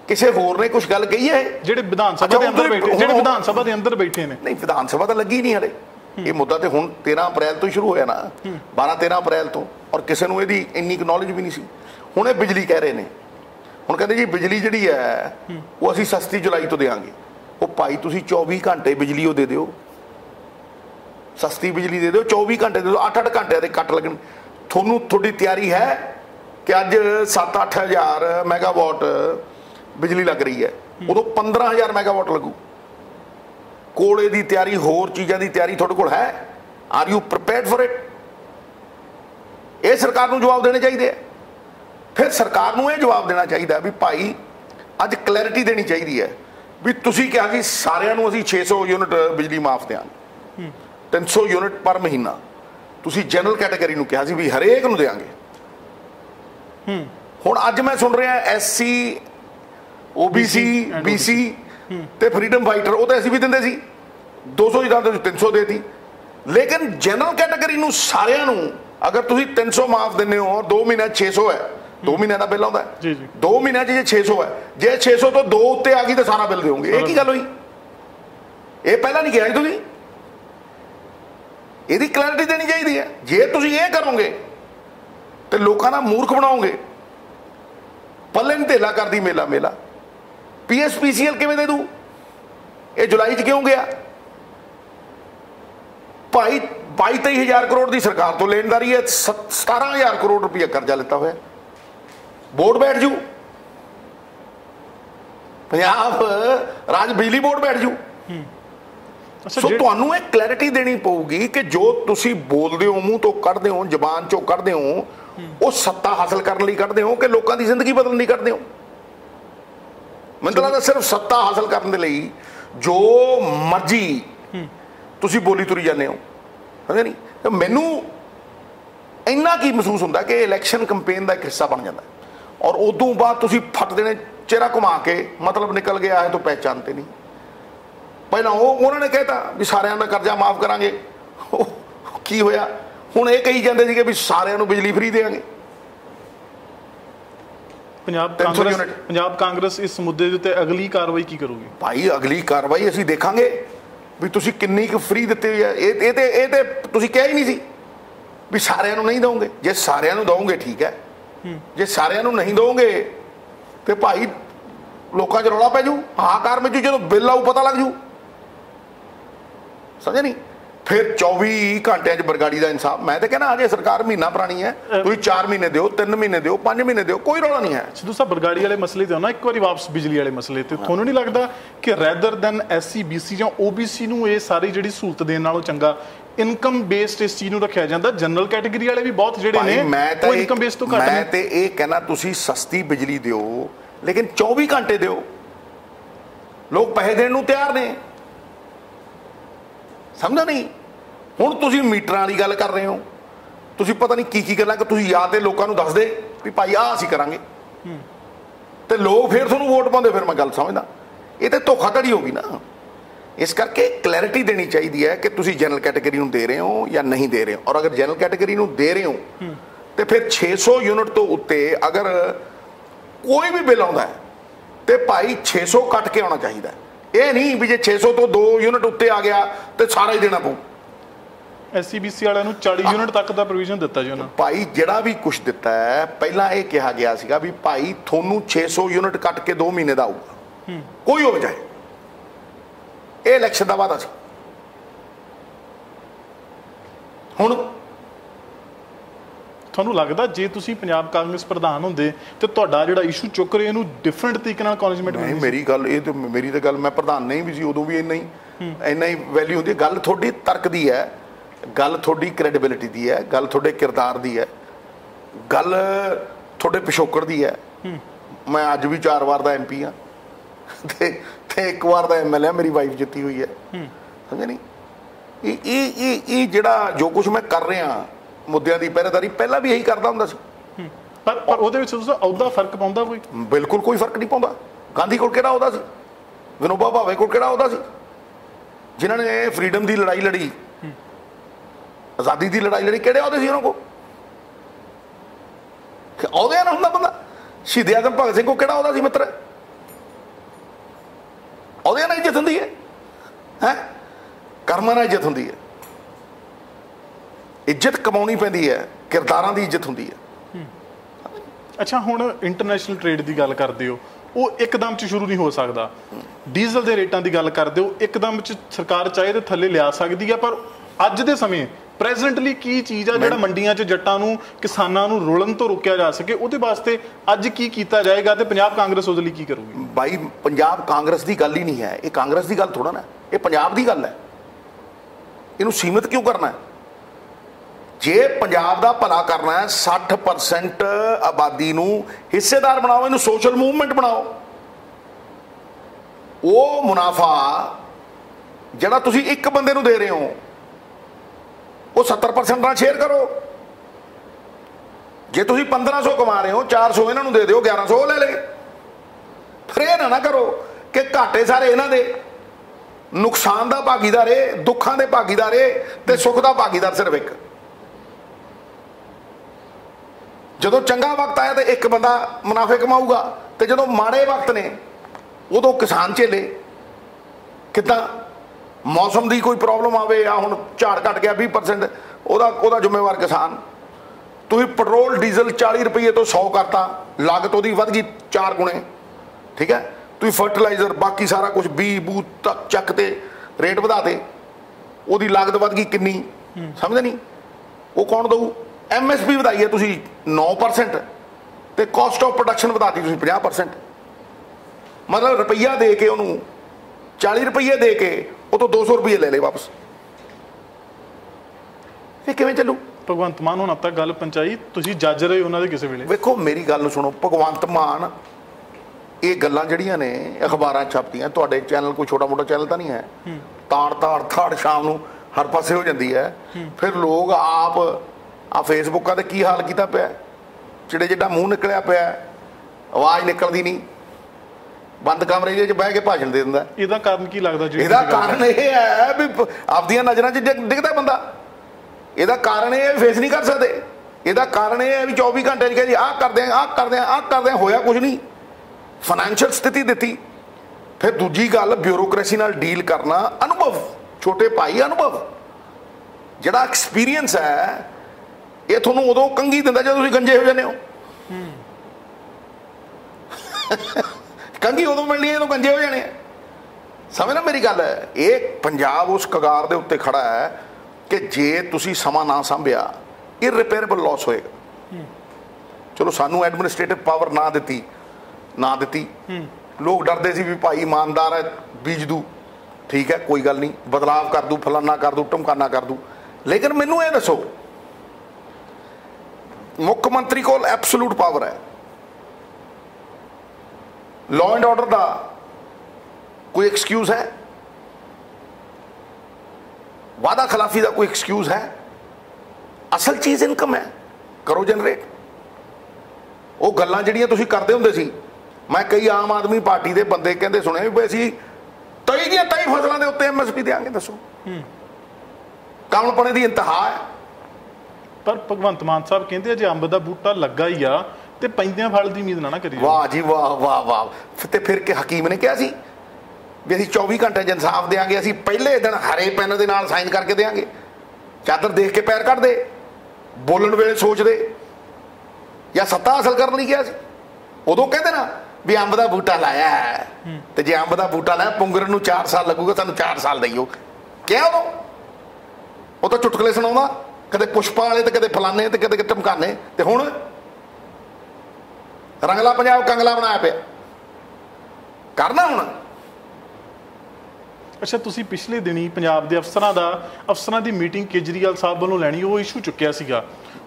ਕਿਸੇ ਹੋਰ ਨੇ ਕੁਝ ਗੱਲ ਕਹੀ ਹੈ? ਜਿਹੜੇ ਵਿਧਾਨ ਸਭਾ ਦੇ ਅੰਦਰ ਬੈਠੇ ਜਿਹੜੇ ਵਿਧਾਨ ਸਭਾ ਦੇ ਅੰਦਰ ਬੈਠੇ ਨੇ। ਨਹੀਂ ਵਿਧਾਨ ਸਭਾ ਤਾਂ ਲੱਗੀ ਨਹੀਂ ਹਲੇ। ਇਹ ਮੁੱਦਾ ਤੇ ਹੁਣ 13 ਅਪ੍ਰੈਲ ਤੋਂ ਸ਼ੁਰੂ ਹੋਇਆ ਨਾ। 12 13 ਅਪ੍ਰੈਲ ਤੋਂ। ਔਰ ਕਿਸੇ ਨੂੰ ਇਹਦੀ ਇੰਨੀ ਨੌਲੇਜ ਵੀ ਨਹੀਂ ਸੀ। ਹੁਣ ਇਹ ਬਿਜਲੀ ਕਹਿ ਰਹੇ ਨੇ। ਹੁਣ ਕਹਿੰਦੇ ਜੀ ਬਿਜਲੀ ਜਿਹੜੀ ਹੈ ਉਹ ਅਸੀਂ ਸਸਤੀ ਜੁਲਾਈ ਤੋਂ ਦੇਵਾਂਗੇ ਉਹ ਭਾਈ ਤੁਸੀਂ 24 ਘੰਟੇ ਬਿਜਲੀ ਉਹ ਦੇ ਦਿਓ। ਸਸਤੀ ਬਿਜਲੀ ਦੇ ਦਿਓ 24 ਘੰਟੇ ਦੇ ਦਿਓ 8-8 ਘੰਟਿਆਂ ਦੇ ਕੱਟ ਲੱਗਣ। ਤੁਹਾਨੂੰ ਤੁਹਾਡੀ ਤਿਆਰੀ ਹੈ ਕਿ ਅੱਜ 7-8 ਹਜ਼ਾਰ ਮੈਗਾਵਾਟ ਬਿਜਲੀ ਲੱਗ ਰਹੀ ਹੈ। ਉਦੋਂ 15000 ਮੈਗਾਵਾਟ ਲੱਗੂ। ਕੋਲੇ ਦੀ ਤਿਆਰੀ ਹੋਰ ਚੀਜ਼ਾਂ ਦੀ ਤਿਆਰੀ ਤੁਹਾਡੇ ਕੋਲ ਹੈ? Are you prepared for it ਇਹ ਸਰਕਾਰ ਨੂੰ ਜਵਾਬ ਦੇਣੇ ਚਾਹੀਦੇ ਆ। ਫਿਰ ਸਰਕਾਰ ਨੂੰ ਇਹ ਜਵਾਬ ਦੇਣਾ ਚਾਹੀਦਾ ਵੀ ਭਾਈ ਅੱਜ ਕਲੈਰਿਟੀ ਦੇਣੀ ਚਾਹੀਦੀ ਹੈ ਵੀ ਤੁਸੀਂ ਕਿਹਾ ਕਿ ਸਾਰਿਆਂ ਨੂੰ ਅਸੀਂ 600 ਯੂਨਿਟ ਬਿਜਲੀ ਮਾਫ ਦਿਆਂਗੇ। 300 ਯੂਨਿਟ ਪਰ ਮਹੀਨਾ। ਤੁਸੀਂ ਜਨਰਲ ਕੈਟਾਗਰੀ ਨੂੰ ਕਿਹਾ ਸੀ ਵੀ ਹਰੇਕ ਨੂੰ ਦੇਾਂਗੇ ਹੁਣ ਅੱਜ ਮੈਂ ਸੁਣ ਰਿਹਾ ਐਸਸੀ and ਬੀਸੀ ਤੇ ਫਰੀडम ਫਾਈਟਰ ਉਹ ਤਾਂ ਅਸੀਂ ਵੀ ਦਿੰਦੇ ਸੀ। 200 ਦੀ ਥਾਂ ਤੇ 300 ਦੇਤੀ। ਲੇਕਿਨ ਜਨਰਲ ਕੈਟਾਗਰੀ ਨੂੰ ਸਾਰਿਆਂ ਨੂੰ ਅਗਰ ਤੁਸੀਂ 300 ਮਾਫ ਦਿੰਦੇ ਹੋ ਔਰ 2 ਮਹੀਨੇ 600 ਹੈ। 2 ਮਹੀਨਿਆਂ ਦਾ ਬਿੱਲ ਆਉਂਦਾ ਜੀ, ਜੀ। 2 ਮਹੀਨਿਆਂ 'ਚ ਜੇ 600 ਹੈ। ਜੇ 600 ਤੋਂ 2 ਉੱਤੇ ਆ ਗਈ ਤਾਂ ਸਾਰਾ ਬਿੱਲ ਦਿਓਗੇ ਇਹ ਕੀ ਗੱਲ ਹੋਈ? ਇਹ ਪਹਿਲਾਂ ਨਹੀਂ ਕਿਹਾ ਤੁਸੀਂ। ਇਹਦੀ ਕਲੈਰਿਟੀ ਦੇਣੀ ਚਾਹੀਦੀ ਹੈ। ਜੇ ਤੁਸੀਂ ਇਹ ਕਰੋਗੇ ਤੇ ਲੋਕਾਂ ਦਾ ਮੂਰਖ ਬਣਾਓਗੇ। ਪੱਲੇ ਨੂੰ ਢੇਲਾ ਕਰਦੀ ਮੇਲਾ ਮੇਲਾ। ਪੀਐਸਪੀਸੀਐਲ ਕਿਵੇਂ ਦੇ ਦੂ? ਇਹ ਜੁਲਾਈ 'ਚ ਕਿਉਂ ਗਿਆ? ਭਾਈ 22 ਹਜ਼ਾਰ ਕਰੋੜ ਦੀ ਸਰਕਾਰ ਤੋਂ ਲੈਣਦਾਰੀ ਹੈ 17000 ਕਰੋੜ ਰੁਪਏ ਕਰਜ਼ਾ ਲਿੱਤਾ ਹੋਇਆ। ਬੋਰਡ ਬੈਠ ਜੂ। ਪੰਜਾਬ ਰਾਜ ਬਿਜਲੀ ਬੋਰਡ ਬੈਠ ਜੂ। ਸੋ ਤੁਹਾਨੂੰ ਇਹ ਕਲੈਰਿਟੀ ਦੇਣੀ ਪਊਗੀ ਕਿ ਜੋ ਤੁਸੀਂ ਬੋਲਦੇ ਹੋ ਮੂੰਹ ਤੋਂ ਕੱਢਦੇ ਹੋ ਜ਼ਬਾਨ ਚੋਂ ਕੱਢਦੇ ਹੋ। ਉਹ ਸੱਤਾ ਹਾਸਲ ਕਰਨ ਲਈ ਕੱਢਦੇ ਹੋ ਕਿ ਲੋਕਾਂ ਦੀ ਜ਼ਿੰਦਗੀ ਬਦਲਣ ਲਈ ਕੱਢਦੇ ਹੋ? ਮੈਨੂੰ ਲੱਗਦਾ ਸਿਰਫ ਸੱਤਾ ਹਾਸਲ ਕਰਨ ਦੇ ਲਈ ਜੋ ਮਰਜ਼ੀ ਤੁਸੀਂ ਬੋਲੀ ਤੁਰੀ ਜਾਂਦੇ ਹੋ, ਸਮਝੇ ਨਹੀਂ ਮੈਨੂੰ ਇੰਨਾ ਕੀ ਮਹਿਸੂਸ ਹੁੰਦਾ ਕਿ ਇਲੈਕਸ਼ਨ ਕੈਂਪੇਨ ਦਾ ਇੱਕ ਹਿੱਸਾ ਬਣ ਜਾਂਦਾ। ਔਰ ਉਦੋਂ ਬਾਅਦ ਤੁਸੀਂ ਫਟ ਦੇਣੇ, ਚਿਹਰਾ ਘੁਮਾ ਕੇ ਮਤਲਬ ਨਿਕਲ ਗਿਆ ਹੈ ਤਾਂ ਪਹਿਚਾਨਤੇ ਨਹੀਂ। ਪਹਿਲਾਂ ਉਹ, ਉਹਨਾਂ ਨੇ ਕਹਿਤਾ ਵੀ ਸਾਰਿਆਂ ਦਾ ਕਰਜ਼ਾ ਮਾਫ ਕਰਾਂਗੇ। ਉਹ ਕੀ ਹੋਇਆ? ਹੁਣ ਇਹ ਕਹੀ ਜਾਂਦੇ ਸੀਗੇ ਵੀ ਸਾਰਿਆਂ ਨੂੰ ਬਿਜਲੀ ਫ੍ਰੀ ਦੇਵਾਂਗੇ। Punjab 300 Congress unit. Punjab Congress ਇਸ ਮੁੱਦੇ ਦੇ ਉੱਤੇ ਅਗਲੀ ਕਾਰਵਾਈ ਕੀ ਕਰੂਗੀ? ਭਾਈ ਅਗਲੀ ਕਾਰਵਾਈ ਅਸੀਂ ਦੇਖਾਂਗੇ ਵੀ ਤੁਸੀਂ ਕਿੰਨੀ ਕੁ ਫ੍ਰੀ ਦਿੱਤੀ ਹੋਈ ਹੈ ਇਹ ਇਹ ਤੇ ਇਹ ਤੇ ਤੁਸੀਂ ਕਿਹਾ ਹੀ ਨਹੀਂ ਸੀ ਵੀ ਸਾਰਿਆਂ ਨੂੰ ਨਹੀਂ ਦਵੋਗੇ ਜੇ ਸਾਰਿਆਂ ਨੂੰ ਦਵੋਗੇ ਠੀਕ ਹੈ। ਜੇ ਸਾਰਿਆਂ ਨੂੰ ਨਹੀਂ ਦਵੋਗੇ ਤੇ ਭਾਈ ਲੋਕਾਂ 'ਚ ਰੌਲਾ ਪੈ ਜੂ। ਹਾਕਾਰ ਵਿੱਚ ਜਦੋਂ ਬਿੱਲ ਆਊ ਪਤਾ ਲੱਗ ਜੂ। ਸਮਝੇ ਨਹੀਂ? ਫਿਰ 24 ਘੰਟਿਆਂ 'ਚ ਬਰਗਾੜੀ ਦਾ ਇਨਸਾਫ। ਮੈਂ ਤਾਂ ਕਹਿੰਦਾ ਅਜੇ ਸਰਕਾਰ ਮਹੀਨਾ ਪੁਰਾਣੀ ਹੈ। ਤੁਸੀਂ 4 ਮਹੀਨੇ ਦਿਓ 3 ਮਹੀਨੇ ਦਿਓ 5 ਮਹੀਨੇ ਦਿਓ ਕੋਈ ਰੌਲਾ ਨਹੀਂ ਹੈ। ਸਿੱਧੂ ਸਾਹਿਬ ਬਰਗਾੜੀ ਵਾਲੇ ਮਸਲੇ ਤੇ ਆਉਣਾ ਇੱਕ ਵਾਰੀ ਵਾਪਸ ਬਿਜਲੀ ਵਾਲੇ ਮਸਲੇ ਤੇ। ਤੁਹਾਨੂੰ ਨਹੀਂ ਲੱਗਦਾ ਕਿ ਰੈਦਰ ਦੈਨ ਐਸਸੀ ਬੀਸੀ ਜਾਂ ਓਬੀਸੀ ਨੂੰ ਇਹ ਸਾਰੀ ਜਿਹੜੀ ਸਹੂਲਤ ਦੇਣ ਨਾਲੋਂ ਚੰਗਾ ਇਨਕਮ ਬੇਸਡ ਇਸ ਚੀਜ਼ ਨੂੰ ਰੱਖਿਆ ਜਾਂਦਾ? ਜਨਰਲ ਕੈਟਾਗਰੀ ਵਾਲੇ ਵੀ ਬਹੁਤ ਜਿਹੜੇ ਨੇ ਮੈਂ ਤਾਂ ਉਹ ਇਹ- ਇਨਕਮ ਬੇਸ ਤੋਂ ਘੱਟ ਮੈਂ ਨੇ। ਤੇ ਇਹ ਕਹਿਣਾ ਤੁਸੀਂ ਸਸਤੀ ਬਿਜਲੀ ਦਿਓ ਲੇਕਿਨ 24 ਘੰਟੇ ਦਿਓ। ਲੋਕ ਪੈਸੇ ਦੇਣ ਨੂੰ ਤਿਆਰ ਨੇ। ਸਮਝੋ ਨਹੀਂ? ਹੁਣ ਤੁਸੀਂ ਮੀਟਰਾਂ ਵਾਲੀ ਗੱਲ ਕਰ ਰਹੇ ਹੋ। ਤੁਸੀਂ ਪਤਾ ਨਹੀਂ ਕੀ ਕੀ ਗੱਲਾਂ ਕਿ ਤੁਸੀਂ ਯਾਦ ਦੇ ਲੋਕਾਂ ਨੂੰ ਦੱਸ ਦੇ ਵੀ ਭਾਈ ਆਹ ਅਸੀਂ ਕਰਾਂਗੇ। ਤੇ ਲੋਕ ਫਿਰ ਤੁਹਾਨੂੰ ਵੋਟ ਪਾਉਂਦੇ ਫਿਰ ਮੈਂ ਗੱਲ ਸਮਝਦਾ। ਇਹ ਤੇ ਧੋਖਾਧੜੀ ਹੋ ਗਈ ਨਾ। ਇਸ ਕਰਕੇ ਕਲੈਰਿਟੀ ਦੇਣੀ ਚਾਹੀਦੀ ਹੈ ਕਿ ਤੁਸੀਂ ਜਨਰਲ ਕੈਟਾਗਰੀ ਨੂੰ ਦੇ ਰਹੇ ਹੋ ਜਾਂ ਨਹੀਂ ਦੇ ਰਹੇ ਹੋ। ਔਰ ਅਗਰ ਜਨਰਲ ਕੈਟਾਗਰੀ ਨੂੰ ਦੇ ਰਹੇ ਹੋ ਤੇ ਫਿਰ 600 ਯੂਨਿਟ ਤੋਂ ਉੱਤੇ ਅਗਰ ਕੋਈ ਵੀ ਬਿੱਲ ਆਉਂਦਾ ਹੈ ਤੇ ਭਾਈ 600 ਕੱਟ ਕੇ ਆਉਣਾ ਚਾਹੀਦਾ ਹੈ। ਇਹ ਨਹੀਂ ਵੀ ਜੇ 600 ਤੋਂ 2 ਯੂਨਿਟ ਉੱਤੇ ਆ ਗਿਆ ਤੇ ਸਾਰਾ ਹੀ ਦੇਣਾ ਪਊ। ਐਸਸੀਬੀਸੀ ਵਾਲਿਆਂ ਨੂੰ 40 ਯੂਨਿਟ ਤੱਕ ਦਾ ਪ੍ਰੋਵੀਜ਼ਨ ਦਿੱਤਾ ਜੀ ਉਹਨਾਂ ਭਾਈ ਜਿਹੜਾ ਵੀ ਕੁਝ ਦਿੱਤਾ ਹੈ ਪਹਿਲਾਂ ਇਹ ਕਿਹਾ ਗਿਆ ਸੀਗਾ ਵੀ ਭਾਈ ਤੁਹਾਨੂੰ 600 ਯੂਨਿਟ ਕੱਟ ਕੇ 2 ਮਹੀਨੇ ਦਾ ਆਊਗਾ। ਕੋਈ ਹੋ ਜਾਏ। ਇਹ ਇਲੈਕਸ਼ਨ ਦਾ ਵਾਅਦਾ ਸੀ। ਹੁਣ ਤੁਹਾਨੂੰ ਲੱਗਦਾ ਜੇ ਤੁਸੀਂ ਪੰਜਾਬ ਕਾਂਗਰਸ ਪ੍ਰਧਾਨ ਹੁੰਦੇ ਤੇ ਤੁਹਾਡਾ ਜਿਹੜਾ ਇਸ਼ੂ ਚੁੱਕ ਰਹੇ ਇਹਨੂੰ ਡਿਫਰੈਂਟ ਤਰੀਕੇ ਨਾਲ ਅਕਨੋਲਜਮੈਂਟ ਨਹੀਂ ਮੇਰੀ ਗੱਲ ਇਹ ਤੇ ਮੇਰੀ ਤਾਂ ਗੱਲ ਮੈਂ ਪ੍ਰਧਾਨ ਨਹੀਂ ਵੀ ਸੀ ਉਦੋਂ ਵੀ ਇੰਨਾ ਹੀ ਇੰਨਾ ਹੀ ਵੈਲਿਊ ਹੁੰਦੀ ਗੱਲ ਤੁਹਾਡੀ ਤਰਕ ਦੀ ਹੈ ਗੱਲ ਤੁਹਾਡੀ ਕ੍ਰੈਡੀਬਿਲਿਟੀ ਦੀ ਹੈ ਗੱਲ ਤੁਹਾਡੇ ਕਿਰਦਾਰ ਦੀ ਹੈ ਗੱਲ ਤੁਹਾਡੇ ਪਿਛੋਕੜ ਦੀ ਹੈ। ਮੈਂ ਅੱਜ ਵੀ ਚਾਰ ਵਾਰ ਦਾ ਐਮਪੀ ਆ ਤੇ ਤੇ ਇੱਕ ਵਾਰ ਦਾ ਐਮਐਲਏ ਮੇਰੀ ਵਾਈਫ ਜਿੱਤੀ ਹੋਈ ਹੈ। ਸਮਝੇ ਨਹੀਂ ਇਹ ਇਹ ਇਹ ਇਹ ਜਿਹੜਾ ਜੋ ਕੁਝ ਮੈਂ ਕਰ ਰਿਹਾ ਮੁੱਦਿਆਂ ਦੀ ਪਹਿਰੇਦਾਰੀ ਪਹਿਲਾਂ ਵੀ ਇਹੀ ਕਰਦਾ ਹੁੰਦਾ ਸੀ। ਪਰ ਪਰ ਉਹਦੇ ਵਿੱਚ ਤੁਸੀਂ ਅਹੁਦਾ ਫ਼ਰਕ ਪਾਉਂਦਾ ਕੋਈ? ਬਿਲਕੁਲ ਕੋਈ ਫ਼ਰਕ ਨਹੀਂ ਪਾਉਂਦਾ। ਗਾਂਧੀ ਕੋਲ ਕਿਹੜਾ ਉਹਦਾ ਸੀ? ਵਿਨੋਬਾ ਭਾਵੇ ਕੋਲ ਕਿਹੜਾ ਉਹਦਾ ਸੀ? ਜਿਨ੍ਹਾਂ ਨੇ ਫਰੀडम ਦੀ ਲੜਾਈ ਲੜੀ। ਆਜ਼ਾਦੀ ਦੀ ਲੜਾਈ ਲੜੀ। ਕਿਹੜੇ ਉਹਦੇ ਸੀ ਉਹਨਾਂ ਕੋਲ? ਕਿ ਉਹਦੇ ਨਾਲ ਹੁੰਦਾ ਬੰਦਾ। ਸ਼ਹੀਦ ਆਜ਼ਮ ਭਗਤ ਸਿੰਘ ਕੋ ਕਿਹੜਾ ਉਹਦਾ ਸੀ ਮਿੱਤਰ? ਉਹਦੇ ਨਾਲ ਇੱਜ਼ਤ ਹੁੰਦੀ ਹੈ। ਹੈ? ਕਰਮਾਂ ਨਾਲ ਇੱਜ਼ਤ ਹੁੰਦੀ ਹੈ। ਇੱਜ਼ਤ ਕਮਾਉਣੀ ਪੈਂਦੀ ਹੈ ਕਿਰਦਾਰਾਂ ਦੀ ਇੱਜ਼ਤ ਹੁੰਦੀ ਹੈ। ਅੱਛਾ ਹੁਣ ਇੰਟਰਨੈਸ਼ਨਲ ਟ੍ਰੇਡ ਦੀ ਗੱਲ ਕਰਦੇ ਹੋ ਉਹ ਇੱਕਦਮ ਚ ਸ਼ੁਰੂ ਨਹੀਂ ਹੋ ਸਕਦਾ। ਡੀਜ਼ਲ ਦੇ ਰੇਟਾਂ ਦੀ ਗੱਲ ਕਰਦੇ ਹੋ ਇੱਕਦਮ ਚ ਸਰਕਾਰ ਚਾਹੇ ਤੇ ਥੱਲੇ ਲਿਆ ਸਕਦੀ ਹੈ ਪਰ ਅੱਜ ਦੇ ਸਮੇਂ ਪ੍ਰੈਜ਼ੈਂਟਲੀ ਕੀ ਚੀਜ਼ ਆ ਜਿਹੜਾ ਮੰਡੀਆਂ 'ਚ ਜੱਟਾਂ ਨੂੰ ਕਿਸਾਨਾਂ ਨੂੰ ਰੋਲਣ ਤੋਂ ਰੋਕਿਆ ਜਾ ਸਕੇ ਉਹਦੇ ਵਾਸਤੇ ਅੱਜ ਕੀ ਕੀਤਾ ਜਾਏਗਾ ਤੇ ਪੰਜਾਬ ਕਾਂਗਰਸ ਉਹਦੇ ਲਈ ਕੀ ਕਰੂਗੀ? ਬਾਈ ਪੰਜਾਬ ਕਾਂਗਰਸ ਦੀ ਗੱਲ ਹੀ ਨਹੀਂ ਹੈ। ਇਹ ਕਾਂਗਰਸ ਦੀ ਗੱਲ ਥੋੜਾ ਨਾ ਇਹ ਪੰਜਾਬ ਦੀ ਗੱਲ ਹੈ। ਇਹਨੂੰ ਸੀਮਿਤ ਕਿਉਂ ਕਰਨਾ ਹੈ? ਜੇ ਪੰਜਾਬ ਦਾ ਭਲਾ ਕਰਨਾ ਹੈ 60% ਆਬਾਦੀ ਨੂੰ ਹਿੱਸੇਦਾਰ ਬਣਾਓ, ਇਹਨੂੰ ਸੋਸ਼ਲ ਮੂਵਮੈਂਟ ਬਣਾਓ। ਉਹ ਮੁਨਾਫਾ ਜਿਹੜਾ ਤੁਸੀਂ ਇੱਕ ਬੰਦੇ ਨੂੰ ਦੇ ਰਹੇ ਹੋ, ਉਹ 70% ਨਾਲ ਸ਼ੇਅਰ ਕਰੋ। ਜੇ ਤੁਸੀਂ 1500 ਕਮਾ ਰਹੇ ਹੋ 400 ਇਹਨਾਂ ਨੂੰ ਦੇ ਦਿਓ 1100 ਉਹ ਲੈ ਲੇ ਫਿਰ ਇਹ ਨਾ ਕਰੋ ਕਿ ਘਾਟੇ ਸਾਰੇ ਇਹਨਾਂ ਦੇ। ਨੁਕਸਾਨ ਦਾ ਭਾਗੀਦਾਰ ਇਹ ਦੁੱਖਾਂ ਦੇ ਭਾਗੀਦਾਰ ਇਹ ਤੇ ਸੁੱਖ ਦਾ ਭਾਗੀਦਾਰ ਸਿਰਫ ਇੱਕ। ਜਦੋਂ ਚੰਗਾ ਵਕਤ ਆਇਆ ਤੇ ਇੱਕ ਬੰਦਾ ਮੁਨਾਫੇ ਕਮਾਊਗਾ ਤੇ ਜਦੋਂ ਮਾੜੇ ਵਕਤ ਨੇ ਉਦੋਂ ਕਿਸਾਨ ਝੇਲੇ। ਕਿੱਦਾਂ? ਮੌਸਮ ਦੀ ਕੋਈ ਪ੍ਰੋਬਲਮ ਆਵੇ ਆ ਹੁਣ ਝਾੜ ਘਟ ਗਿਆ 20% ਉਹਦਾ ਉਹਦਾ ਜ਼ਿੰਮੇਵਾਰ ਕਿਸਾਨ। ਤੁਸੀਂ ਪੈਟਰੋਲ ਡੀਜ਼ਲ 40 ਰੁਪਏ ਤੋਂ 100 ਕਰਤਾ ਲਾਗਤ ਉਹਦੀ ਵੱਧ ਗਈ 4 ਗੁਣੇ। ਠੀਕ ਹੈ? ਤੁਸੀਂ ਫਰਟੀਲਾਈਜ਼ਰ ਬਾਕੀ ਸਾਰਾ ਕੁਝ ਬੀ ਬੂਤ ਤੱਕ ਚੱਕ ਤੇ ਰੇਟ ਵਧਾਤੇ ਉਹਦੀ ਲਾਗਤ ਵੱਧ ਗਈ ਕਿੰਨੀ? ਸਮਝਦੇ ਨਹੀਂ? ਉਹ ਕੌਣ ਦਊ? ਐਮਐਸਪੀ ਵਧਾਈ ਹੈ ਤੁਸੀਂ 9% ਤੇ ਕਾਸਟ ਆਫ ਪ੍ਰੋਡਕਸ਼ਨ ਵਧਾਤੀ ਤੁਸੀਂ 50% ਮਤਲਬ ਰੁਪਈਆ ਦੇ ਕੇ ਉਹਨੂੰ 40 ਰੁਪਏ ਦੇ ਕੇ ਉਹ ਤੋਂ 200 ਰੁਪਏ ਲੈ ਲੇ ਵਾਪਸ। ਇਹ ਕਿਵੇਂ ਚੱਲੂ? ਭਗਵੰਤ ਮਾਨ ਹੁਣ ਤੱਕ ਗੱਲ ਪਹੁੰਚਾਈ ਤੁਸੀਂ ਜੱਜ ਰਹੇ ਉਹਨਾਂ ਦੇ ਕਿਸੇ ਵੇਲੇ। ਵੇਖੋ ਮੇਰੀ ਗੱਲ ਨੂੰ ਸੁਣੋ ਭਗਵੰਤ ਮਾਨ ਇਹ ਗੱਲਾਂ ਜਿਹੜੀਆਂ ਨੇ ਅਖਬਾਰਾਂ ਛਪਦੀਆਂ ਤੁਹਾਡੇ ਚੈਨਲ ਕੋਈ ਛੋਟਾ ਮੋਟਾ ਚੈਨਲ ਤਾਂ ਨਹੀਂ ਹੈ। ਤਾੜ ਤਾੜ ਥਾੜ ਸ਼ਾਮ ਨੂੰ ਹਰ ਪਾਸੇ ਹੋ ਜਾਂਦੀ ਹੈ। ਫਿਰ ਲੋਕ ਆਪ ਆ ਫੇਸਬੁੱਕਾਂ ਤੇ ਕੀ ਹਾਲ ਕੀਤਾ ਪਿਆ? ਚਿੜੇ ਜਿੱਡਾ ਮੂੰਹ ਨਿਕਲਿਆ ਪਿਆ। ਆਵਾਜ਼ ਨਿਕਲਦੀ ਨਹੀਂ। ਬੰਦ ਕਮਰੇ ਜਿਹੇ 'ਚ ਬਹਿ ਕੇ ਭਾਸ਼ਣ ਦੇ ਦਿੰਦਾ। ਇਹਦਾ ਕਾਰਨ ਕੀ ਲੱਗਦਾ ਜੀ ਇਹਦਾ ਕਾਰਨ ਇਹ ਹੈ ਵੀ ਆਪਦੀਆਂ ਨਜ਼ਰਾਂ 'ਚ ਡਿੱਗਦਾ ਬੰਦਾ। ਇਹਦਾ ਕਾਰਨ ਇਹ ਫੇਸ ਨਹੀਂ ਕਰ ਸਕਦੇ। ਇਹਦਾ ਕਾਰਨ ਇਹ ਹੈ ਵੀ 24 ਘੰਟੇ 'ਚ ਕਹਿੰਦੀ ਆਹ ਕਰਦੇ ਆ ਆਹ ਕਰਦੇ ਆ ਆਹ ਕਰਦੇ ਆ। ਹੋਇਆ ਕੁਝ ਨਹੀਂ। ਫਾਈਨੈਂਸ਼ੀਅਲ ਸਥਿਤੀ ਦਿੱਤੀ। ਫਿਰ ਦੂਜੀ ਗੱਲ ਬਿਊਰੋਕ੍ਰੇਸੀ ਨਾਲ ਡੀਲ ਕਰਨਾ ਅਨੁਭਵ। ਛੋਟੇ ਭਾਈ ਅਨੁਭਵ। ਜਿਹੜਾ ਐਕਸਪੀਰੀਅੰਸ ਹੈ ਇਹ ਤੁਹਾਨੂੰ ਉਦੋਂ ਕੰਗੀ ਦਿੰਦਾ ਜਦੋਂ ਤੁਸੀਂ ਗੰਜੇ ਹੋ ਜਾਂਦੇ ਹੋ। ਕੰਗੀ ਉਦੋਂ ਮਿਲਣੀ ਹੈ ਜਦੋਂ ਗੰਜੇ ਹੋ ਜਾਣੇ ਆ। ਸਮਝ ਨਾ ਮੇਰੀ ਗੱਲ ਇਹ ਪੰਜਾਬ ਉਸ ਕਗਾਰ ਦੇ ਉੱਤੇ ਖੜਾ ਹੈ ਕਿ ਜੇ ਤੁਸੀਂ ਸਮਾਂ ਨਾ ਸੰਭਿਆ ਇਰਰਿਪੇਅਰੇਬਲ ਲਾਸ ਹੋਏਗਾ। ਚਲੋ ਸਾਨੂੰ ਐਡਮਿਨਿਸਟ੍ਰੇਟਿਵ ਪਾਵਰ ਨਾ ਦਿੱਤੀ ਨਾ ਦਿੱਤੀ। ਲੋਕ ਡਰਦੇ ਸੀ ਵੀ ਭਾਈ ਇਮਾਨਦਾਰ ਹੈ, ਬੀਜ ਦੂ। ਠੀਕ ਹੈ, ਕੋਈ ਗੱਲ ਨਹੀਂ। ਬਦਲਾਵ ਕਰ ਦੂ, ਫਲਾਨਾ ਕਰ ਦੂ ਟਮਕਾਨਾ ਕਰ ਦੂ। ਲੇਕਿਨ ਮੈਨੂੰ ਇਹ ਦੱਸੋ ਮੁੱਖ ਮੰਤਰੀ ਕੋਲ ਐਬਸੋਲੂਟ ਪਾਵਰ ਹੈ। ਲਾਅ ਐਂਡ ਆਰਡਰ ਦਾ ਕੋਈ ਐਕਸਕਿਊਜ਼ ਹੈ? ਵਾਦਾ ਖਿਲਾਫੀ ਦਾ ਕੋਈ ਐਕਸਕਿਊਜ਼ ਹੈ? ਅਸਲ ਚੀਜ਼ ਇਨਕਮ ਹੈ। ਕਰੋ ਜਨਰੇਟ ਉਹ ਗੱਲਾਂ ਜਿਹੜੀਆਂ ਤੁਸੀਂ ਕਰਦੇ ਹੁੰਦੇ ਸੀ ਮੈਂ ਕਈ ਆਮ ਆਦਮੀ ਪਾਰਟੀ ਦੇ ਬੰਦੇ ਕਹਿੰਦੇ ਸੁਣੇ ਵੀ ਅਸੀਂ ਤਈ ਦੀਆਂ ਤਈ ਫਸਲਾਂ ਦੇ ਉੱਤੇ ਐਮਐਸਪੀ ਦੇਾਂਗੇ ਦੱਸੋ। ਕਮਲਪਣੇ ਦੀ ਇੰਤਹਾ ਹੈ। ਪਰ ਭਗਵੰਤ ਮਾਨ ਸਾਹਿਬ ਕਹਿੰਦੇ ਜੇ ਅੰਬ ਦਾ ਬੂਟਾ ਲੱਗਾ ਹੀ ਆ ਤੇ ਪੈਂਦਿਆਂ ਫਲ ਦੀ ਉਮੀਦ ਨਾ ਨਾ ਕਰੀਏ। ਵਾਹ ਜੀ ਵਾਹ ਵਾਹ ਵਾਹ। ਤੇ ਫਿਰ ਕਿ ਹਕੀਮ ਨੇ ਕਿਹਾ ਸੀ ਵੀ ਅਸੀਂ 24 ਘੰਟੇ 'ਚ ਇਨਸਾਫ ਦੇਾਂਗੇ ਅਸੀਂ ਪਹਿਲੇ ਦਿਨ ਹਰੇ ਪੈਨ ਦੇ ਨਾਲ ਸਾਈਨ ਕਰਕੇ ਦੇਾਂਗੇ ਚਾਦਰ ਦੇਖ ਕੇ ਪੈਰ ਕੱਢਦੇ ਬੋਲਣ ਵੇਲੇ ਸੋਚਦੇ। ਜਾਂ ਸੱਤਾ ਹਾਸਲ ਕਰਨ ਲਈ ਕਿਹਾ ਸੀ। ਉਦੋਂ ਕਹਿੰਦੇ ਨਾ ਵੀ ਅੰਬ ਦਾ ਬੂਟਾ ਲਾਇਆ। ਤੇ ਜੇ ਅੰਬ ਦਾ ਬੂਟਾ ਲਾਇਆ ਪੁੰਗਰਨ ਨੂੰ 4 ਸਾਲ ਲੱਗੂਗਾ ਸਾਨੂੰ 4 ਸਾਲ ਦਈਓ। ਕਿਹਾ ਉਦੋਂ? ਉਹ ਤਾਂ ਚੁਟਕਲੇ ਸੁਣਾਉਂਦਾ। ਕਦੇ ਪੁਸ਼ਪਾ ਵਾਲੇ ਤੇ ਕਦੇ ਫਲਾਣੇ ਤੇ ਕਦੇ ਟਮਕਾਨੇ ਤੇ ਹੁਣ ਰੰਗਲਾ ਪੰਜਾਬ ਕੰਗਲਾ ਬਣਾਇਆ ਪਿਆ। ਕਰਨਾ ਹੁਣ। ਅੱਛਾ ਤੁਸੀਂ ਪਿਛਲੇ ਦਿਨੀ ਪੰਜਾਬ ਦੇ ਅਫਸਰਾਂ ਦਾ ਅਫਸਰਾਂ ਦੀ ਮੀਟਿੰਗ ਕੇਜਰੀਵਾਲ ਸਾਹਿਬ ਵੱਲੋਂ ਲੈਣੀ ਉਹ ਇਸ਼ੂ ਚੁੱਕਿਆ ਸੀਗਾ।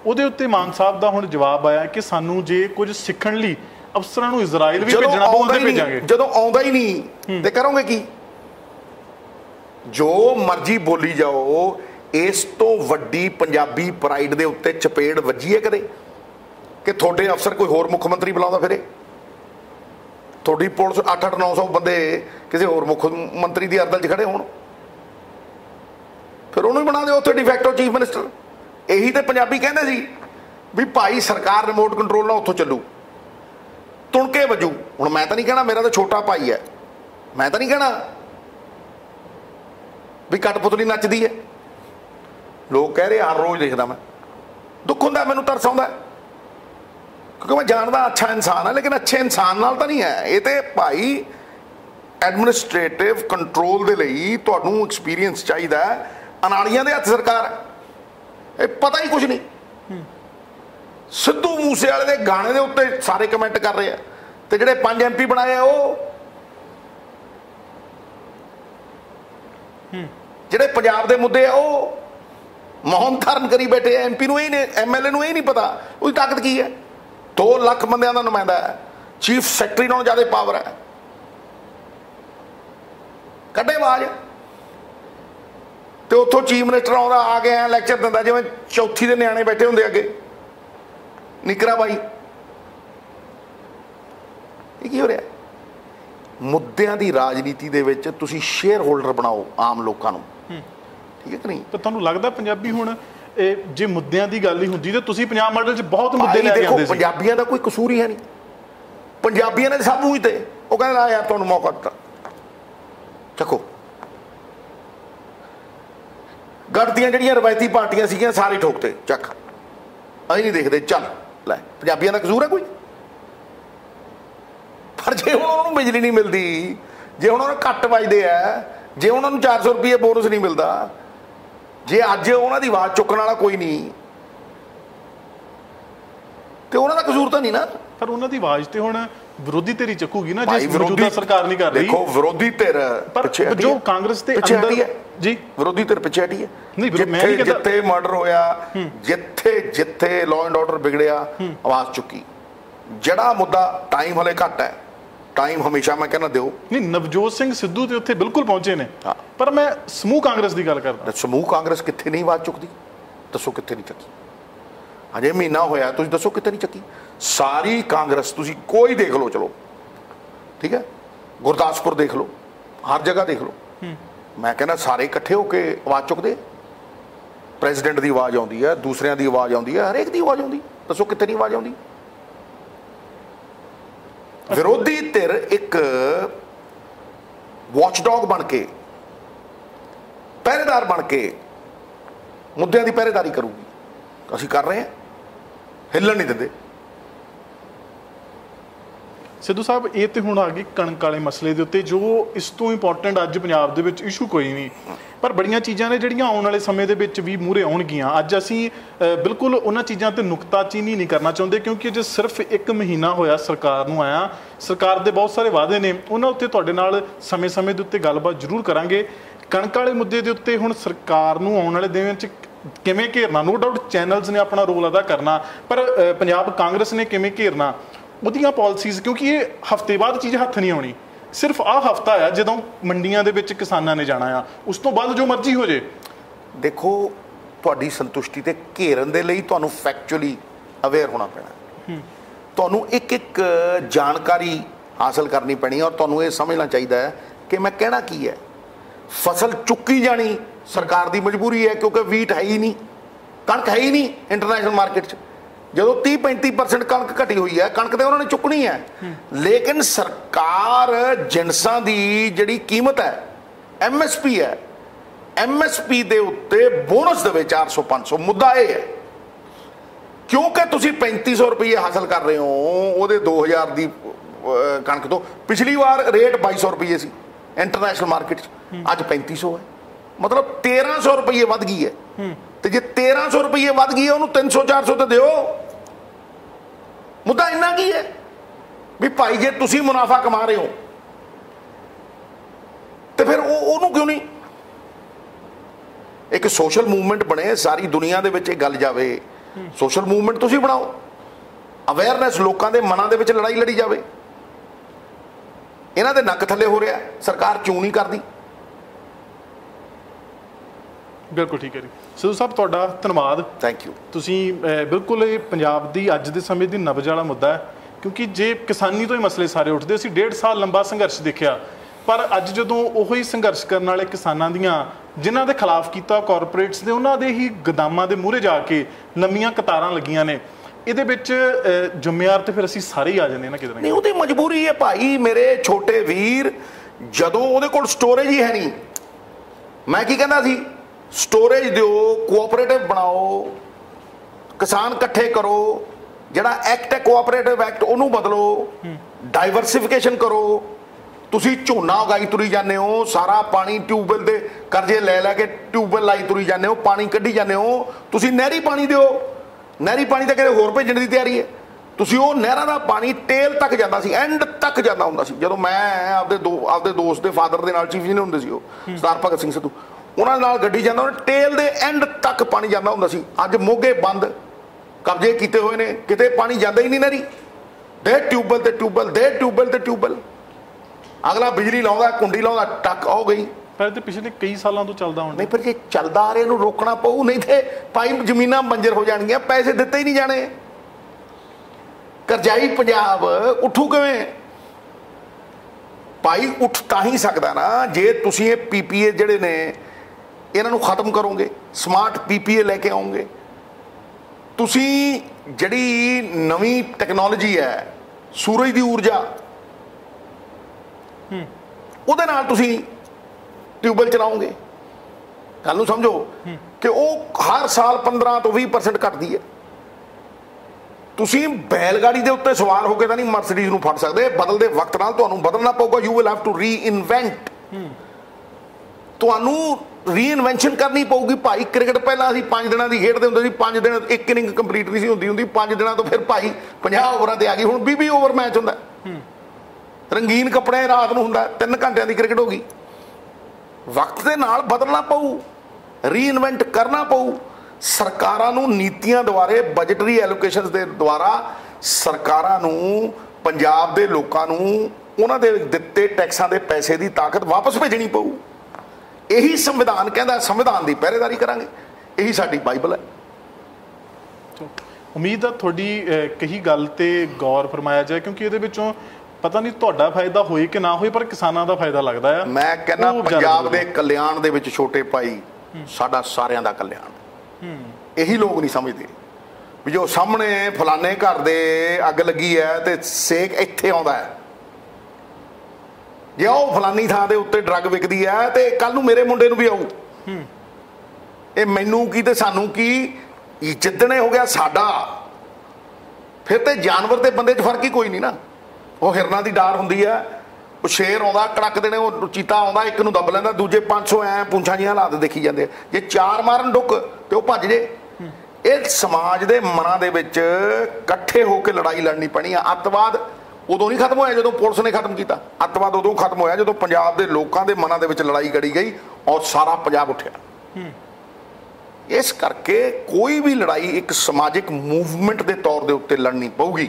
ਉਹਦੇ ਉੱਤੇ ਮਾਨ ਸਾਹਿਬ ਦਾ ਹੁਣ ਜਵਾਬ ਆਇਆ ਕਿ ਸਾਨੂੰ ਜੇ ਕੁਝ ਸਿੱਖਣ ਲਈ ਅਫਸਰਾਂ ਨੂੰ ਇਜ਼ਰਾਈਲ ਵੀ ਭੇਜਣਾ ਪਊਗਾ ਹੀ ਭੇਜਾਂਗੇ। ਜਦੋਂ ਆਉਂਦਾ ਹੀ ਨਹੀਂ ਤੇ ਕਰੋਗੇ ਕੀ? ਜੋ ਮਰਜ਼ੀ ਬੋਲੀ ਜਾਓ ਇਸ ਤੋਂ ਵੱਡੀ ਪੰਜਾਬੀ ਪ੍ਰਾਈਡ ਦੇ ਉੱਤੇ ਚਪੇੜ ਵੱਜੀ ਹੈ ਕਦੇ? ਕਿ ਤੁਹਾਡੇ ਅਫਸਰ ਕੋਈ ਹੋਰ ਮੁੱਖ ਮੰਤਰੀ ਬੁਲਾਉਂਦਾ ਫਿਰੇ? ਤੁਹਾਡੀ ਪੁਲਿਸ 8-8 900 ਬੰਦੇ ਕਿਸੇ ਹੋਰ ਮੁੱਖ ਮੰਤਰੀ ਦੀ ਅਰਦਲ 'ਚ ਖੜੇ ਹੋਣ। ਫਿਰ ਉਹਨੂੰ ਹੀ ਬਣਾ ਦਿਓ ਉੱਥੇ ਡਿਫੈਕਟੋ ਚੀਫ ਮਿਨਿਸਟਰ ਇਹੀ ਤੇ ਪੰਜਾਬੀ ਕਹਿੰਦੇ ਸੀ ਵੀ ਭਾਈ ਸਰਕਾਰ ਰਿਮੋਟ ਕੰਟਰੋਲ ਨਾਲ ਉੱਥੋਂ ਚੱਲੂ। ਤੁਣਕੇ ਵਜੂ। ਹੁਣ ਮੈਂ ਤਾਂ ਨਹੀਂ ਕਹਿਣਾ ਮੇਰਾ ਤਾਂ ਛੋਟਾ ਭਾਈ ਹੈ। ਮੈਂ ਤਾਂ ਨਹੀਂ ਕਹਿਣਾ ਵੀ ਕਟਪੁਤਲੀ ਨੱਚਦੀ ਹੈ। ਲੋਕ ਕਹਿ ਰਹੇ ਹਰ ਰੋਜ਼ ਦੇਖਦਾ ਮੈਂ। ਦੁੱਖ ਹੁੰਦਾ ਮੈਨੂੰ ਤਰਸ ਆਉਂਦਾ। ਕਿਉਂਕਿ ਮੈਂ ਜਾਣਦਾ ਅੱਛਾ ਇਨਸਾਨ ਹੈ ਲੇਕਿਨ ਅੱਛੇ ਇਨਸਾਨ ਨਾਲ ਤਾਂ ਨਹੀਂ ਹੈ। ਇਹ ਤੇ ਭਾਈ ਐਡਮਿਨਿਸਟ੍ਰੇਟਿਵ ਕੰਟਰੋਲ ਦੇ ਲਈ ਤੁਹਾਨੂੰ ਐਕਸਪੀਰੀਅੰਸ ਚਾਹੀਦਾ ਹੈ। ਅਨਾੜੀਆਂ ਦੇ ਹੱਥ ਸਰਕਾਰ। ਇਹ ਪਤਾ ਹੀ ਕੁਝ ਨਹੀਂ। ਸਿੱਧੂ ਮੂਸੇ ਵਾਲੇ ਦੇ ਗਾਣੇ ਦੇ ਉੱਤੇ ਸਾਰੇ ਕਮੈਂਟ ਕਰ ਰਹੇ ਆ। ਤੇ ਜਿਹੜੇ ਪੰਜ ਐਮਪੀ ਬਣਾਏ ਆ ਉਹ। ਜਿਹੜੇ ਪੰਜਾਬ ਦੇ ਮੁੱਦੇ ਆ ਉਹ। ਮੌਨ ਧਾਰਨ ਕਰੀ ਬੈਠੇ ਆ ਐਮਪੀ ਨੂੰ ਇਹ ਨਹੀਂ ਐਮਐਲਏ ਨੂੰ ਇਹ ਨਹੀਂ ਪਤਾ, ਉਹਦੀ ਤਾਕਤ ਕੀ ਹੈ? 2 ਲੱਖ ਬੰਦਿਆਂ ਦਾ ਨੁਮਾਇੰਦਾ ਹੈ, ਚੀਫ ਸੈਕਟਰੀ ਨਾਲੋਂ ਜ਼ਿਆਦਾ ਪਾਵਰ ਹੈ। ਕੱਢੇ ਆਵਾਜ਼। ਤੇ ਉੱਥੋਂ ਚੀਫ ਮਿਨਿਸਟਰ ਆਉਂਦਾ, ਆ ਕੇ ਐ ਲੈਕਚਰ ਦਿੰਦਾ, ਜਿਵੇਂ ਚੌਥੀ ਦੇ ਨਿਆਣੇ ਬੈਠੇ ਹੁੰਦੇ ਅੱਗੇ। ਨਿਕਰਾ ਬਾਈ। ਇਹ ਕੀ ਹੋ ਰਿਹਾ? ਮੁੱਦਿਆਂ ਦੀ ਰਾਜਨੀਤੀ ਦੇ ਵਿੱਚ ਤੁਸੀਂ ਸ਼ੇਅਰ ਹੋਲਡਰ ਬਣਾਓ ਆਮ ਲੋਕਾਂ ਨੂੰ। ਠੀਕ ਹੈ ਕਿ ਨਹੀਂ? ਤਾਂ ਤੁਹਾਨੂੰ ਲੱਗਦਾ ਪੰਜਾਬੀ ਹੁਣ ਇਹ ਜੇ ਮੁੱਦਿਆਂ ਦੀ ਗੱਲ ਹੀ ਹੁੰਦੀ ਤੇ ਤੁਸੀਂ ਪੰਜਾਬ ਮਾਡਲ 'ਚ ਬਹੁਤ ਮੁੱਦੇ ਲੈ ਕੇ ਆਉਂਦੇ ਸੀ। ਪੰਜਾਬੀਆਂ ਦਾ ਕੋਈ ਕਸੂਰ ਹੀ ਹੈ ਨਹੀਂ। ਪੰਜਾਬੀਆਂ ਨੇ ਸਭ ਨੂੰ ਹੀ ਤੇ। ਉਹ ਕਹਿੰਦੇ ਆ ਯਾਰ ਤੁਹਾਨੂੰ ਮੌਕਾ ਦਿੱਤਾ। ਚੱਕੋ। ਗੱਠ ਦੀਆਂ ਜਿਹੜੀਆਂ ਰਵਾਇਤੀ ਪਾਰਟੀਆਂ ਸੀਗੀਆਂ ਸਾਰੇ ਠੋਕਤੇ ਚੱਕ। ਅਸੀਂ ਨਹੀਂ ਦੇਖਦੇ। ਚੱਲ ਲੈ। ਪੰਜਾਬੀਆਂ ਦਾ ਕਸੂਰ ਹੈ ਕੋਈ? ਪਰ ਜੇ ਉਹਨਾਂ ਨੂੰ ਬਿਜਲੀ ਨਹੀਂ ਮਿਲਦੀ ਜੇ ਉਹਨਾਂ ਨੂੰ ਘੱਟ ਵੱਜਦੇ ਆ ਜੇ ਉਹਨਾਂ ਨੂੰ 400 ਰੁਪਏ ਬੋਨਸ ਨਹੀਂ ਮਿਲਦਾ ਜੇ ਅੱਜ ਉਹਨਾਂ ਦੀ ਆਵਾਜ਼ ਚੁੱਕਣ ਵਾਲਾ ਕੋਈ ਨਹੀਂ ਤੇ ਉਹਨਾਂ ਦਾ ਕਸੂਰ ਤਾਂ ਨਹੀਂ ਨਾ। ਪਰ ਉਹਨਾਂ ਦੀ ਆਵਾਜ਼ ਤੇ ਹੁਣ ਵਿਰੋਧੀ ਧਿਰ ਚੱਕੂਗੀ ਨਾ ਭਾਈ ਜੇ ਮੌਜੂਦਾ ਸਰਕਾਰ ਨਹੀਂ ਕਰ ਰਹੀ। ਦੇਖੋ ਵਿਰੋਧੀ ਧਿਰ ਪਰ ਪਿੱਛੇ ਜੋ। ਕਾਂਗਰਸ ਹਟੀ ਅੰਦਰ। ਜੀ। ਵਿਰੋਧੀ ਧਿਰ ਪਿੱਛੇ ਹਟੀ ਹੈ। ਨਹੀਂ, ਮੈਂ ਜਿੱਥੇ ਨਹੀਂ ਕਹਿੰਦਾ- ਜਿੱਥੇ ਮਰਡਰ ਹੋਇਆ ਜਿੱਥੇ ਜਿੱਥੇ ਲਾਅ ਐਂਡ ਆਰਡਰ ਵਿਗੜਿਆ ਆਵਾਜ਼ ਚੁੱਕੀ। ਜਿਹੜਾ ਮੁੱਦਾ ਟਾਈਮ ਹਲੇ ਘੱਟ ਹੈ ਟਾਈਮ ਹਮੇਸ਼ਾ ਮੈਂ ਕਹਿੰਦਾ ਦਿਓ। ਨਹੀਂ ਨਵਜੋਤ ਸਿੰਘ ਸਿੱਧੂ ਤੇ ਉੱਥੇ ਬਿਲਕੁਲ ਪਹੁੰਚੇ ਨੇ। ਪਰ ਮੈਂ ਸਮੂਹ ਕਾਂਗਰਸ ਦੀ ਗੱਲ ਕਰਦਾ। ਸਮੂਹ ਕਾਂਗਰਸ ਕਿੱਥੇ ਨਹੀਂ ਆਵਾਜ਼ ਚੁੱਕਦੀ? ਦੱਸੋ ਕਿੱਥੇ ਨਹੀਂ ਚੱਕੀ? ਅਜੇ ਮਹੀਨਾ ਹੋਇਆ ਤੁਸੀਂ ਦੱਸੋ ਕਿੱਥੇ ਨਹੀਂ ਚੱਕੀ? ਸਾਰੀ ਕਾਂਗਰਸ ਤੁਸੀਂ ਕੋਈ ਦੇਖ ਲਓ ਚਲੋ। ਠੀਕ ਹੈ? ਗੁਰਦਾਸਪੁਰ ਦੇਖ ਲਓ ਹਰ ਜਗ੍ਹਾ ਦੇਖ ਲਓ। ਮੈਂ ਕਹਿੰਦਾ ਸਾਰੇ ਇਕੱਠੇ ਹੋ ਕੇ ਆਵਾਜ਼ ਚੁੱਕਦੇ? ਪ੍ਰੈਜ਼ੀਡੈਂਟ ਦੀ ਆਵਾਜ਼ ਆਉਂਦੀ ਹੈ ਦੂਸਰਿਆਂ ਦੀ ਆਵਾਜ਼ ਆਉਂਦੀ ਹੈ ਹਰੇਕ ਦੀ ਆਵਾਜ਼ ਆਉਂਦੀ। ਦੱਸੋ ਕਿੱਥੇ ਨਹੀਂ ਆਵਾਜ਼ ਆਉਂਦੀ? ਵਿਰੋਧੀ ਧਿਰ ਇੱਕ ਵਾਚਡੌਗ ਬਣ ਕੇ, ਪਹਿਰੇਦਾਰ ਬਣ ਕੇ ਮੁੱਦਿਆਂ ਦੀ ਪਹਿਰੇਦਾਰੀ ਕਰੂਗੀ। ਅਸੀਂ ਕਰ ਰਹੇ ਹਾਂ। ਹਿੱਲਣ ਨਹੀਂ ਦਿੰਦੇ। ਸਿੱਧੂ ਸਾਹਿਬ, ਇਹ ਤੇ ਹੁਣ ਆ ਗਈ ਕਣਕ ਵਾਲੇ ਮਸਲੇ ਦੇ ਉੱਤੇ, ਜੋ ਇਸ ਤੋਂ ਇੰਪੋਰਟੈਂਟ ਅੱਜ ਪੰਜਾਬ ਦੇ ਵਿੱਚ ਇਸ਼ੂ ਕੋਈ ਨਹੀਂ। ਪਰ ਬੜੀਆਂ ਚੀਜ਼ਾਂ ਨੇ ਜਿਹੜੀਆਂ ਆਉਣ ਵਾਲੇ ਸਮੇਂ ਦੇ ਵਿੱਚ ਵੀ ਮੂਹਰੇ ਆਉਣਗੀਆਂ। ਅੱਜ ਅਸੀਂ ਬਿਲਕੁਲ ਉਹਨਾਂ ਚੀਜ਼ਾਂ ਤੇ ਨੁਕਤਾਚੀਨੀ ਨਹੀਂ ਕਰਨਾ ਚਾਹੁੰਦੇ, ਕਿਉਂਕਿ ਜੇ ਸਿਰਫ ਇੱਕ ਮਹੀਨਾ ਹੋਇਆ ਸਰਕਾਰ ਨੂੰ ਆਇਆ। ਸਰਕਾਰ ਦੇ ਬਹੁਤ ਸਾਰੇ ਵਾਅਦੇ ਨੇ, ਉਹਨਾਂ ਉੱਤੇ ਤੁਹਾਡੇ ਨਾਲ ਸਮੇਂ-ਸਮੇਂ ਦੇ ਉੱਤੇ ਗੱਲਬਾਤ ਜ਼ਰੂਰ ਕਰਾਂਗੇ। ਕਣਕ ਵਾਲੇ ਮੁੱਦੇ ਦੇ ਉੱਤੇ ਹੁਣ ਸਰਕਾਰ ਨੂੰ ਆਉਣ ਵਾਲੇ ਦਿਨਾਂ ਵਿੱਚ ਕਿਵੇਂ ਘੇਰਨਾ? ਨੋ ਡਾਊਟ ਚੈਨਲਸ ਨੇ ਆਪਣਾ ਰੋਲ ਅਦਾ ਕਰਨਾ, ਪਰ ਪੰਜਾਬ ਕਾਂਗਰਸ ਨੇ ਕਿਵੇਂ ਘੇਰਨਾ? ਉਹਦੀਆਂ ਪਾਲਿਸੀਜ਼ ਕਿਉਂਕਿ ਇਹ ਹਫ਼ਤੇ ਬਾਅਦ ਚੀਜ਼ ਹੱਥ ਨਹੀਂ ਆਉਣੀ। ਸਿਰਫ ਆਹ ਹਫਤਾ ਆ ਜਦੋਂ ਮੰਡੀਆਂ ਦੇ ਵਿੱਚ ਕਿਸਾਨਾਂ ਨੇ ਜਾਣਾ ਆ। ਉਸ ਤੋਂ ਬਾਅਦ ਜੋ ਮਰਜ਼ੀ ਹੋ ਜੇ। ਦੇਖੋ ਤੁਹਾਡੀ ਸੰਤੁਸ਼ਟੀ ਤੇ ਘੇਰਨ ਦੇ ਲਈ ਤੁਹਾਨੂੰ ਫੈਕਚੁਅਲੀ ਅਵੇਅਰ ਹੋਣਾ ਪੈਣਾ। ਤੁਹਾਨੂੰ ਇੱਕ ਇੱਕ ਜਾਣਕਾਰੀ ਹਾਸਲ ਕਰਨੀ ਪੈਣੀ ਹੈ ਔਰ ਤੁਹਾਨੂੰ ਇਹ ਸਮਝਣਾ ਚਾਹੀਦਾ ਹੈ ਕਿ ਮੈਂ ਕਹਿਣਾ ਕੀ ਹੈ। ਫਸਲ ਚੁੱਕੀ ਜਾਣੀ ਸਰਕਾਰ ਦੀ ਮਜਬੂਰੀ ਹੈ ਕਿਉਂਕਿ ਵੀਟ ਹੈ ਹੀ ਨਹੀਂ। ਕਣਕ ਹੈ ਹੀ ਨਹੀਂ ਇੰਟਰਨੈਸ਼ਨਲ ਮਾਰਕੀਟ 'ਚ। ਜਦੋਂ 30 35% ਕਣਕ ਘਟੀ ਹੋਈ ਹੈ, ਕਣਕ ਤੇ ਉਹਨਾਂ ਨੇ ਚੁੱਕਣੀ ਹੈ। ਲੇਕਿਨ ਸਰਕਾਰ ਜਿੰਸਾਂ ਦੀ ਜਿਹੜੀ ਕੀਮਤ ਹੈ ਐਮਐਸਪੀ ਹੈ ਐਮਐਸਪੀ ਦੇ ਉੱਤੇ ਬੋਨਸ ਦੇਵੇ 400 500 ਮੁੱਦਾ ਇਹ ਹੈ, ਕਿਉਂਕਿ ਤੁਸੀਂ 3500 ਰੁਪਏ ਹਾਸਲ ਕਰ ਰਹੇ ਹੋ, ਉਹਦੇ 2000 ਦੀ ਕਣਕ ਤੋਂ। ਪਿਛਲੀ ਵਾਰ ਰੇਟ 2200 ਰੁਪਏ ਸੀ ਇੰਟਰਨੈਸ਼ਨਲ ਮਾਰਕੀਟ 'ਚ। ਅੱਜ 3500 ਹੈ। ਮਤਲਬ 1300 ਰੁਪਏ ਵੱਧ ਗਈ ਹੈ। ਤੇ ਜੇ 1300 ਰੁਪਏ ਵੱਧ ਗਈ ਹੈ, ਉਹਨੂੰ 300 400 ਤੇ ਦਿਓ। ਮੁੱਦਾ ਇੰਨਾ ਕੀ ਹੈ? ਵੀ ਭਾਈ, ਜੇ ਤੁਸੀਂ ਮੁਨਾਫਾ ਕਮਾ ਰਹੇ ਹੋ, ਤੇ ਫਿਰ ਉਹ ਉਹਨੂੰ ਕਿਉਂ ਨਹੀਂ? ਇੱਕ ਸੋਸ਼ਲ ਮੂਵਮੈਂਟ ਬਣੇ, ਸਾਰੀ ਦੁਨੀਆ ਦੇ ਵਿੱਚ ਇਹ ਗੱਲ ਜਾਵੇ। ਸੋਸ਼ਲ ਮੂਵਮੈਂਟ ਤੁਸੀਂ ਬਣਾਓ। ਅਵੇਅਰਨੈਸ ਲੋਕਾਂ ਦੇ ਮਨਾਂ ਦੇ ਵਿੱਚ ਲੜਾਈ ਲੜੀ ਜਾਵੇ। ਇਹਨਾਂ ਦੇ ਨੱਕ ਥੱਲੇ ਹੋ ਰਿਹਾ। ਸਰਕਾਰ ਕਿਉਂ ਨਹੀਂ ਕਰਦੀ? ਬਿਲਕੁਲ ਠੀਕ ਹੈ ਜੀ। ਸਿੱਧੂ ਸਾਹਿਬ ਤੁਹਾਡਾ ਧੰਨਵਾਦ। ਥੈਂਕ ਯੂ ਤੁਸੀਂ ਬਿਲਕੁਲ ਇਹ ਪੰਜਾਬ ਦੀ ਅੱਜ ਦੇ ਸਮੇਂ ਦੀ ਨਬਜ ਵਾਲਾ ਮੁੱਦਾ ਹੈ। ਕਿਉਂਕਿ ਜੇ ਕਿਸਾਨੀ ਤੋਂ ਹੀ ਮਸਲੇ ਸਾਰੇ ਉੱਠਦੇ ਸੀ ਡੇਢ ਸਾਲ ਲੰਬਾ ਸੰਘਰਸ਼ ਦੇਖਿਆ। ਪਰ ਅੱਜ ਜਦੋਂ ਉਹੀ ਸੰਘਰਸ਼ ਕਰਨ ਵਾਲੇ ਕਿਸਾਨਾਂ ਦੀਆਂ ਜਿਨ੍ਹਾਂ ਦੇ ਖਿਲਾਫ ਕੀਤਾ ਕਾਰਪੋਰੇਟਸ ਦੇ ਉਹਨਾਂ ਦੇ ਹੀ ਗਦਾਮਾਂ ਦੇ ਮੂਹਰੇ ਜਾ ਕੇ ਲੰਮੀਆਂ ਕਤਾਰਾਂ ਲੱਗੀਆਂ ਨੇ। ਇਹਦੇ ਵਿੱਚ ਜ਼ਿੰਮੇਵਾਰ ਤੇ ਫਿਰ ਅਸੀਂ ਸਾਰੇ ਹੀ ਆ ਜਾਂਦੇ ਨਾ ਕਿਤੇ ਨਾ ਨਹੀਂ ਉਹਦੀ ਮਜਬੂਰੀ ਹੈ ਭਾਈ ਮੇਰੇ ਛੋਟੇ ਵੀਰ ਜਦੋਂ ਉਹਦੇ ਕੋਲ ਸਟੋਰੇਜ ਹੀ ਹੈ ਨਹੀਂ ਮੈਂ ਕੀ ਕਹਿੰਦਾ ਸੀ? ਸਟੋਰੇਜ ਦਿਓ ਕੋਆਪਰੇਟਿਵ ਬਣਾਓ ਕਿਸਾਨ ਇਕੱਠੇ ਕਰੋ ਜਿਹੜਾ ਐਕਟ ਹੈ ਕੋਆਪਰੇਟਿਵ ਐਕਟ ਉਹਨੂੰ ਬਦਲੋ ਡਾਈਵਰਸਿਫਿਕੇਸ਼ਨ ਕਰੋ। ਤੁਸੀਂ ਝੋਨਾ ਉਗਾਈ ਤੁਰੀ ਜਾਂਦੇ ਹੋ ਸਾਰਾ ਪਾਣੀ ਟਿਊਬਵੈਲ ਦੇ ਕਰਜ਼ੇ ਲੈ ਲੈ ਕੇ ਟਿਊਬਵੈਲ ਲਾਈ ਤੁਰੀ ਜਾਂਦੇ ਹੋ ਪਾਣੀ ਕੱਢੀ ਜਾਂਦੇ ਹੋ ਤੁਸੀਂ ਨਹਿਰੀ ਪਾਣੀ ਦਿਓ। ਨਹਿਰੀ ਪਾਣੀ ਤਾਂ ਕਿਤੇ ਹੋਰ ਭੇਜਣ ਦੀ ਤਿਆਰੀ ਹੈ। ਤੁਸੀਂ ਉਹ ਨਹਿਰਾਂ ਦਾ ਪਾਣੀ ਟੇਲ ਤੱਕ ਜਾਂਦਾ ਸੀ ਐਂਡ ਤੱਕ ਜਾਂਦਾ ਹੁੰਦਾ ਸੀ। ਜਦੋਂ ਮੈਂ ਆਪਦੇ ਦੋ ਆਪਦੇ ਦੋਸਤ ਦੇ ਫਾਦਰ ਦੇ ਨਾਲ ਚੀਫ ਇੰਜੀਨੀਅਰ ਹੁੰਦੇ ਸੀ ਉਹ ਸਰਦਾਰ ਭਗਤ ਸਿੰਘ ਸਿੱਧੂ ਉਹਨਾਂ ਨਾਲ ਗੱਡੀ ਜਾਂਦਾ ਉਹਨਾਂ ਟੇਲ ਦੇ ਐਂਡ ਤੱਕ ਪਾਣੀ ਜਾਂਦਾ ਹੁੰਦਾ ਸੀ। ਅੱਜ ਮੋਗੇ ਬੰਦ ਕਬਜ਼ੇ ਕੀਤੇ ਹੋਏ ਨੇ ਕਿਤੇ ਪਾਣੀ ਜਾਂਦਾ ਹੀ ਨਹੀਂ ਨਹਿਰੀ। ਦੇ ਟਿਊਬਵੈਲ ਤੇ ਟਿਊਬਵੈਲ ਦੇ ਟਿਊਬਵੈਲ ਤੇ ਟਿਊਬਵੈਲ। ਅਗਲਾ ਬਿਜਲੀ ਲਾਉਂਦਾ ਕੁੰਡੀ ਲਾਉਂਦਾ ਟੱਕ ਹੋ ਗਈ। ਪਰ ਤੇ ਪਿਛਲੇ ਕਈ ਸਾਲਾਂ ਤੋਂ ਚੱਲਦਾ ਹੁੰਦਾ ਨਹੀਂ ਫਿਰ ਜੇ ਚੱਲਦਾ ਆ ਰਿਹਾ ਇਹਨੂੰ ਰੋਕਣਾ ਪਊ ਨਹੀਂ ਤੇ ਭਾਈ ਜ਼ਮੀਨਾਂ ਬੰਜਰ ਹੋ ਜਾਣਗੀਆਂ ਪੈਸੇ ਦਿੱਤੇ ਹੀ ਨਹੀਂ ਜਾਣੇ। ਕਰਜ਼ਾਈ ਪੰਜਾਬ ਉੱਠੂ ਕਿਵੇਂ? ਭਾਈ ਉੱਠ ਤਾਂ ਹੀ ਸਕਦਾ ਨਾ ਜੇ ਤੁਸੀਂ ਇਹ ਪੀਪੀਏ ਜਿਹੜੇ ਨੇ ਇਹਨਾਂ ਨੂੰ ਖਤਮ ਕਰੋਗੇ ਸਮਾਰਟ ਪੀਪੀਏ ਲੈ ਕੇ ਆਓਗੇ ਤੁਸੀਂ ਜਿਹੜੀ ਨਵੀਂ ਟੈਕਨੋਲੋਜੀ ਹੈ ਸੂਰਜ ਦੀ ਊਰਜਾ ਉਹਦੇ ਨਾਲ ਤੁਸੀਂ ਟਿਊਬਲ ਚਲਾਓਗੇ। ਗੱਲ ਨੂੰ ਸਮਝੋ ਕਿ ਉਹ ਹਰ ਸਾਲ 15 ਤੋਂ 20% ਘਟਦੀ ਹੈ। ਤੁਸੀਂ ਬੈਲਗਾੜੀ ਦੇ ਉੱਤੇ ਸਵਾਰ ਹੋ ਕੇ ਤਾਂ ਨਹੀਂ ਮਰਸੀਡੀਜ਼ ਨੂੰ ਫੜ ਸਕਦੇ ਬਦਲਦੇ ਵਕਤ ਨਾਲ ਤੁਹਾਨੂੰ ਬਦਲਣਾ ਪਊਗਾ you will have to reinvent ਤੁਹਾਨੂੰ ਰੀਇਨਵੈਂਸ਼ਨ ਕਰਨੀ ਪਊਗੀ ਭਾਈ। ਕ੍ਰਿਕਟ ਪਹਿਲਾਂ ਅਸੀਂ 5 ਦਿਨਾਂ ਦੀ ਖੇਡਦੇ ਹੁੰਦੇ ਸੀ 5 ਦਿਨ ਇੱਕ ਇਨਿੰਗ ਕੰਪਲੀਟ ਨਹੀਂ ਸੀ ਹੁੰਦੀ ਹੁੰਦੀ 5 ਦਿਨਾਂ ਤੋਂ ਫਿਰ ਭਾਈ 50 ਓਵਰਾਂ ਤੇ ਆ ਗਈ ਹੁਣ 20 ਓਵਰ ਮੈਚ ਹੁੰਦਾ। ਰੰਗੀਨ ਕੱਪੜੇ ਰਾਤ ਨੂੰ ਹੁੰਦਾ 3 ਘੰਟਿਆਂ ਦੀ ਕ੍ਰਿਕਟ ਹੋ ਗਈ। ਵਕਤ ਦੇ ਨਾਲ ਬਦਲਣਾ ਪਊ ਰੀਇਨਵੈਂਟ ਕਰਨਾ ਪਊ। ਸਰਕਾਰਾਂ ਨੂੰ ਨੀਤੀਆਂ ਦੁਆਰੇ ਬਜਟਰੀ ਐਲੋਕੇਸ਼ਨਸ ਦੇ ਦੁਆਰਾ ਸਰਕਾਰਾਂ ਨੂੰ ਪੰਜਾਬ ਦੇ ਲੋਕਾਂ ਨੂੰ ਉਹਨਾਂ ਦੇ ਦਿੱਤੇ ਟੈਕਸਾਂ ਦੇ ਪੈਸੇ ਦੀ ਤਾਕਤ ਵਾਪਸ ਭੇਜਣੀ ਪਊ। ਇਹੀ ਸੰਵਿਧਾਨ ਕਹਿੰਦਾ ਸੰਵਿਧਾਨ ਦੀ ਪਹਿਰੇਦਾਰੀ ਕਰਾਂਗੇ। ਇਹੀ ਸਾਡੀ ਬਾਈਬਲ ਹੈ। ਉਮੀਦ ਆ ਤੁਹਾਡੀ ਕਹੀ ਗੱਲ ਤੇ ਗੌਰ ਫਰਮਾਇਆ ਜਾਏ ਕਿਉਂਕਿ ਇਹਦੇ ਵਿੱਚੋਂ ਪਤਾ ਨਹੀਂ ਤੁਹਾਡਾ ਫਾਇਦਾ ਹੋਏ ਕਿ ਨਾ ਹੋਏ ਪਰ ਕਿਸਾਨਾਂ ਦਾ ਫਾਇਦਾ ਲੱਗਦਾ ਆ। ਮੈਂ ਕਹਿੰਦਾ ਪੰਜਾਬ ਦੇ ਕਲਿਆਣ ਦੇ ਵਿੱਚ ਛੋਟੇ ਭਾਈ ਸਾਡਾ ਸਾਰਿਆਂ ਦਾ ਕਲਿਆਣ। ਇਹੀ ਲੋਕ ਨਹੀਂ ਸਮਝਦੇ। ਵੀ ਜੋ ਸਾਹਮਣੇ ਫਲਾਣੇ ਘਰ ਦੇ ਅੱਗ ਲੱਗੀ ਹੈ ਤੇ ਸੇਕ ਇੱਥੇ ਆਉਂਦਾ ਹੈ। ਜੇ ਉਹ ਫਲਾਨੀ ਥਾਂ ਦੇ ਉੱਤੇ ਡਰੱਗ ਵਿਕਦੀ ਹੈ ਤੇ ਕੱਲ ਨੂੰ ਮੇਰੇ ਮੁੰਡੇ ਨੂੰ ਵੀ ਆਊ। ਇਹ ਮੈਨੂੰ ਕੀ ਤੇ ਸਾਨੂੰ ਕੀ ਜਿੱਦਣੇ ਹੋ ਗਿਆ ਸਾਡਾ? ਫਿਰ ਤੇ ਜਾਨਵਰ ਤੇ ਬੰਦੇ 'ਚ ਫ਼ਰਕ ਹੀ ਕੋਈ ਨਹੀਂ ਨਾ। ਉਹ ਹਿਰਨਾਂ ਦੀ ਡਾਰ ਹੁੰਦੀ ਹੈ ਉਹ ਸ਼ੇਰ ਆਉਂਦਾ ਕੜਕ ਦੇਣੇ ਉਹ ਚੀਤਾ ਆਉਂਦਾ ਇੱਕ ਨੂੰ ਦੱਬ ਲੈਂਦਾ ਦੂਜੇ 500 ਐ ਪੁੰਛਾਂ ਜੀਆਂ ਹਾਲਾਤ ਦੇਖੀ ਜਾਂਦੇ। ਜੇ ਚਾਰ ਮਾਰਨ ਡੁੱਕ ਤੇ ਉਹ ਭੱਜ ਜੇ। ਇਹ ਸਮਾਜ ਦੇ ਮਨਾਂ ਦੇ ਵਿੱਚ ਇਕੱਠੇ ਹੋ ਕੇ ਲੜਾਈ ਲੜਨੀ ਪੈਣੀ ਆ। ਅੱਤਵਾਦ ਉਦੋਂ ਨਹੀਂ ਖਤਮ ਹੋਇਆ ਜਦੋਂ ਪੁਲਿਸ ਨੇ ਖਤਮ ਕੀਤਾ। ਅੱਤਵਾਦ ਉਦੋਂ ਖਤਮ ਹੋਇਆ ਜਦੋਂ ਪੰਜਾਬ ਦੇ ਲੋਕਾਂ ਦੇ ਮਨਾਂ ਦੇ ਵਿੱਚ ਲੜਾਈ ਕੜੀ ਗਈ ਔਰ ਸਾਰਾ ਪੰਜਾਬ ਉੱਠਿਆ। ਇਸ ਕਰਕੇ ਕੋਈ ਵੀ ਲੜਾਈ ਇੱਕ ਸਮਾਜਿਕ ਮੂਵਮੈਂਟ ਦੇ ਤੌਰ ਦੇ ਉੱਤੇ ਲੜਨੀ ਪਊਗੀ।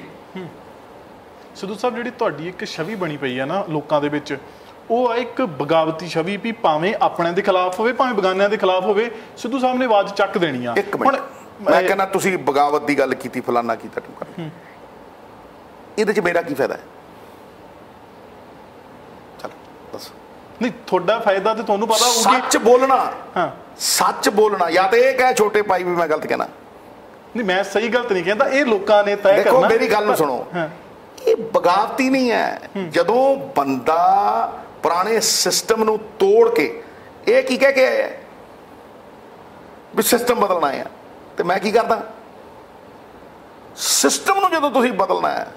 ਸਿੱਧੂ ਸਾਹਿਬ ਜਿਹੜੀ ਤੁਹਾਡੀ ਇੱਕ ਛਵੀ ਬਣੀ ਪਈ ਹੈ ਨਾ ਲੋਕਾਂ ਦੇ ਵਿੱਚ ਉਹ ਆ ਇੱਕ ਬਗਾਵਤੀ ਛਵੀ ਵੀ ਭਾਵੇਂ ਆਪਣਿਆਂ ਦੇ ਖਿਲਾਫ ਹੋਵੇ ਭਾਵੇਂ ਬਗਾਨਿਆਂ ਦੇ ਖਿਲਾਫ ਹੋਵੇ ਸਿੱਧੂ ਸਾਹਿਬ ਨੇ ਆਵਾਜ਼ ਚੱਕ ਦੇਣੀ ਆ। ਮਿੰਟ। ਮੈਂ ਕਹਿੰਦਾ ਤੁਸੀਂ ਬਗਾਵਤ ਦੀ ਗੱਲ ਕੀਤੀ ਫਲਾਨਾ ਕੀਤਾ ਟੁਕਾ ਇਹਦੇ 'ਚ ਮੇਰਾ ਕੀ ਫਾਇਦਾ ਹੈ? ਚਲ ਦੱਸ। ਨਹੀਂ ਤੁਹਾਡਾ ਫਾਇਦਾ ਤੇ ਤੁਹਾਨੂੰ ਪਤਾ ਹੋਊਗੀ। ਸੱਚ ਬੋਲਣਾ। ਹਾਂ। ਸੱਚ ਬੋਲਣਾ ਜਾਂ ਤੇ ਇਹ ਕਹਿ ਛੋਟੇ ਭਾਈ ਵੀ ਮੈਂ ਗਲਤ ਕਹਿਣਾ। ਨਹੀਂ ਮੈਂ ਸਹੀ ਗਲਤ ਨਹੀਂ ਕਹਿੰਦਾ ਇਹ ਲੋਕਾਂ ਨੇ ਤੈਅ ਕਰਨਾ। ਦੇਖੋ ਮੇਰੀ ਗੱਲ ਨੂੰ ਸੁਣੋ। ਹਾਂ। ਇਹ ਬਗਾਵਤੀ ਨਹੀਂ ਹੈ। ਜਦੋਂ ਬੰਦਾ ਪੁਰਾਣੇ ਸਿਸਟਮ ਨੂੰ ਤੋੜ ਕੇ ਇਹ ਕੀ ਕਹਿ ਕੇ ਆਇਆ? ਵੀ ਸਿਸਟਮ ਬਦਲਣਾ ਹੈ। ਤੇ ਮੈਂ ਕੀ ਕਰਦਾ? ਸਿਸਟਮ ਨੂੰ ਜਦੋਂ ਤੁਸੀਂ ਬਦਲਣਾ ਹੈ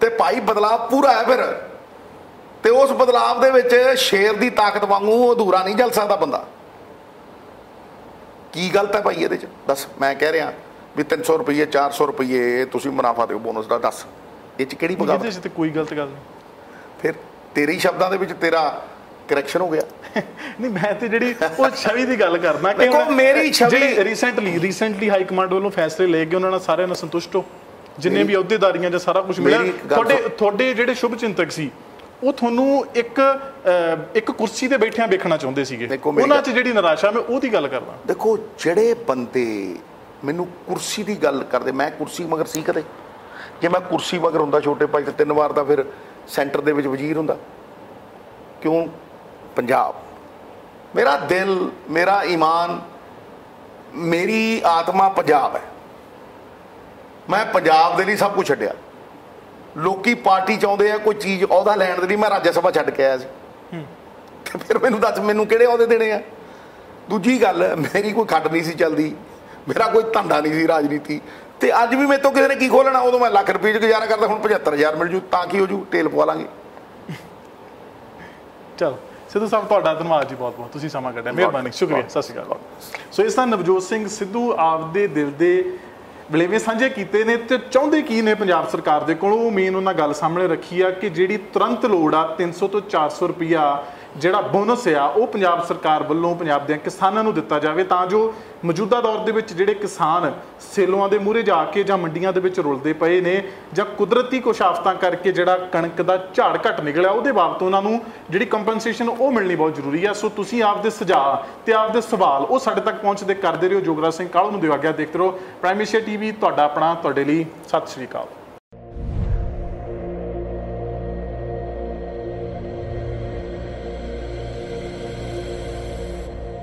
ਤੇ ਭਾਈ ਬਦਲਾਅ ਪੂਰਾ ਹੈ ਫਿਰ। ਤੇ ਉਸ ਬਦਲਾਅ ਦੇ ਵਿੱਚ ਸ਼ੇਰ ਦੀ ਤਾਕਤ ਵਾਂਗੂ ਅਧੂਰਾ ਨਹੀਂ ਜਲ ਸਕਦਾ ਬੰਦਾ। ਕੀ ਗਲਤ ਹੈ ਭਾਈ ਇਹਦੇ ਚ? ਦੱਸ ਮੈਂ ਕਹਿ ਰਿਹਾ ਵੀ 300 ਰੁਪਏ 400 ਰੁਪਏ ਤੁਸੀਂ ਮੁਨਾਫਾ ਦਿਓ ਬੋਨਸ ਦਾ ਦੱਸ। ਇਹ ਚ ਕਿਹੜੀ ਬਗਾਵਤ ਇਹਦੇ 'ਚ ਤੇ ਕੋਈ ਗਲਤ ਗੱਲ ਨਹੀਂ। ਫਿਰ ਤੇਰੇ ਸ਼ਬਦਾਂ ਦੇ ਵਿੱਚ ਤੇਰਾ ਕਰੈਕਸ਼ਨ ਹੋ ਗਿਆ। ਨਹੀਂ ਮੈਂ ਤੇ ਜਿਹੜੀ ਉਹ ਛਵੀ ਦੀ ਗੱਲ ਦੇਖੋ, ਹੁਣ ਮੇਰੀ ਛਵੀ- ਜਿਹੜੀ ਰੀਸੈਂਟਲੀ ਰੀਸੈਂਟਲੀ ਹਾਈ ਕਮਾਂਡ ਵੱਲੋਂ ਫੈਸਲੇ ਲਏ ਗਏ ਉਹਨਾਂ ਨਾਲ ਸਾਰਿਆਂ ਨਾਲ ਸੰਤੁਸ਼ਟ ਹੋ। ਜਿੰਨੇ ਵੀ ਅਹੁਦੇਦਾਰੀਆਂ ਜਾਂ ਸਾਰਾ ਕੁਝ ਮਿਲਿਆ ਤੁਹਾਡੇ ਤੁਹਾਡੇ ਜਿਹੜੇ ਸ਼ੁਭ ਚਿੰਤਕ ਸੀ ਉਹ ਤੁਹਾਨੂੰ ਇੱਕ ਇੱਕ ਕੁਰਸੀ ਤੇ ਬੈਠਿਆਂ ਵੇਖਣਾ ਚਾਹੁੰਦੇ ਸੀਗੇ। ਉਹਨਾਂ 'ਚ ਜਿਹੜੀ ਨਿਰਾਸ਼ਾ ਮੈਂ ਉਹਦੀ ਗੱਲ ਕਰਦਾ। ਦੇਖੋ ਜਿਹੜੇ ਬੰਦੇ ਮੈਨੂੰ ਕੁਰਸੀ ਦੀ ਗੱਲ ਕਰਦੇ ਮੈਂ ਕੁਰਸੀ ਮਗਰ ਸੀ ਕਦੇ? ਜੇ ਮੈਂ ਕੁਰਸੀ ਮਗਰ ਹੁੰਦਾ ਛੋਟੇ ਭਾਈ ਤੇ ਤਿੰਨ ਵਾਰ ਦਾ ਫਿਰ ਸੈਂਟਰ ਦੇ ਵਿੱਚ ਵਜ਼ੀਰ ਹੁੰਦਾ। ਕਿਉਂ? ਪੰਜਾਬ। ਮੇਰਾ ਦਿਲ ਮੇਰਾ ਈਮਾਨ ਮੇਰੀ ਆਤਮਾ ਪੰਜਾਬ ਹੈ। ਮੈਂ ਪੰਜਾਬ ਦੇ ਲਈ ਸਭ ਕੁਝ ਛੱਡਿਆ। ਲੋਕੀ ਪਾਰਟੀ ਚਾਹੁੰਦੇ ਆ ਕੋਈ ਚੀਜ਼ ਅਹੁਦਾ ਲੈਣ ਦੇ ਲਈ ਮੈਂ ਰਾਜ ਸਭਾ ਛੱਡ ਕੇ ਆਇਆ ਸੀ। ਤੇ ਫਿਰ ਮੈਨੂੰ ਦੱਸ ਮੈਨੂੰ ਕਿਹੜੇ ਅਹੁਦੇ ਦੇਣੇ ਆ? ਦੂਜੀ ਗੱਲ ਮੇਰੀ ਕੋਈ ਖੱਟ ਨਹੀਂ ਸੀ ਚੱਲਦੀ। ਮੇਰਾ ਕੋਈ ਧੰਦਾ ਨਹੀਂ ਸੀ ਰਾਜਨੀਤੀ। ਤੇ ਅੱਜ ਵੀ ਮੇਰੇ ਤੋਂ ਕਿਸੇ ਨੇ ਕੀ ਖੋਲਣਾ ਉਦੋਂ ਮੈਂ ਲੱਖ ਰੁਪਏ ਚ ਗੁਜ਼ਾਰਾ ਕਰਦਾ ਹੁਣ 75000 ਮਿਲ ਜੂ ਤਾਂ ਕੀ ਹੋ ਜੂ? ਤੇਲ ਪਵਾ ਲਾਂਗੇ। ਚਲੋ ਸਿੱਧੂ ਸਾਹਿਬ ਤੁਹਾਡਾ ਧੰਨਵਾਦ ਜੀ ਬਹੁਤ ਬਹੁਤ। ਤੁਸੀਂ ਸਮਾਂ ਕੱਢਿਆ ਮਿਹਰਬਾਨੀ ਸ਼ੁਕਰੀਆ ਸਤਿ ਸ਼੍ਰੀ ਅਕਾਲ। ਸੋ ਇਸ ਤਰ੍ਹਾਂ ਨਵਜੋਤ ਸਿੰਘ ਸਿੱਧੂ ਆਪਦੇ ਦਿਲ ਦੇ ਵਲੇਵੇ ਸਾਂਝੇ ਕੀਤੇ ਨੇ ਤੇ ਚਾਹੁੰਦੇ ਕੀ ਨੇ ਪੰਜਾਬ ਸਰਕਾਰ ਦੇ ਕੋਲੋਂ? ਉਹ ਮੇਨ ਉਹਨਾਂ ਗੱਲ ਸਾਹਮਣੇ ਰੱਖੀ ਆ ਕਿ ਜਿਹੜੀ ਤੁਰੰਤ ਲੋੜ ਆ 300 ਤੋਂ 400 ਰੁਪਿਆ ਜਿਹੜਾ ਬੋਨਸ ਆ, ਉਹ ਪੰਜਾਬ ਸਰਕਾਰ ਵੱਲੋਂ ਪੰਜਾਬ ਦੇ ਕਿਸਾਨਾਂ ਨੂੰ ਦਿੱਤਾ ਜਾਵੇ ਤਾਂ ਜੋ ਮੌਜੂਦਾ ਦੌਰ ਦੇ ਵਿੱਚ ਜਿਹੜੇ ਕਿਸਾਨ ਸੇਲੋਆਂ ਦੇ ਮੂਹਰੇ ਜਾ ਕੇ ਜਾਂ ਮੰਡੀਆਂ ਦੇ ਵਿੱਚ ਰੁਲਦੇ ਪਏ ਨੇ ਜਾਂ ਕੁਦਰਤੀ ਕੁਛ ਆਫਤਾਂ ਕਰਕੇ ਜਿਹੜਾ ਕਣਕ ਦਾ ਝਾੜ ਘਟ ਨਿਕਲਿਆ, ਉਹਦੇ ਬਾਬਤ ਉਹਨਾਂ ਨੂੰ ਜਿਹੜੀ ਕੰਪਨਸੇਸ਼ਨ ਉਹ ਮਿਲਣੀ ਬਹੁਤ ਜ਼ਰੂਰੀ ਆ। ਸੋ ਤੁਸੀਂ ਆਪਦੇ ਸੁਝਾਅ ਤੇ ਆਪਦੇ ਸਵਾਲ ਉਹ ਸਾਡੇ ਤੱਕ ਪਹੁੰਚਦੇ ਕਰਦੇ ਰਹੋ। ਜੋਗਰਾਜ ਸਿੰਘ ਕਾਲੂ ਨੂੰ ਦਿਵਾਗਿਆ ਦੇਖਦੇ ਰਹੋ। ਪ੍ਰਾਈਮ ਏਸ਼ੀਆ ਟੀਵੀ, ਤੁਹਾਡਾ ਆਪਣਾ, ਤੁਹਾਡੇ ਲਈ ਸਤਿ ਸ਼੍ਰੀ ਅਕਾਲ।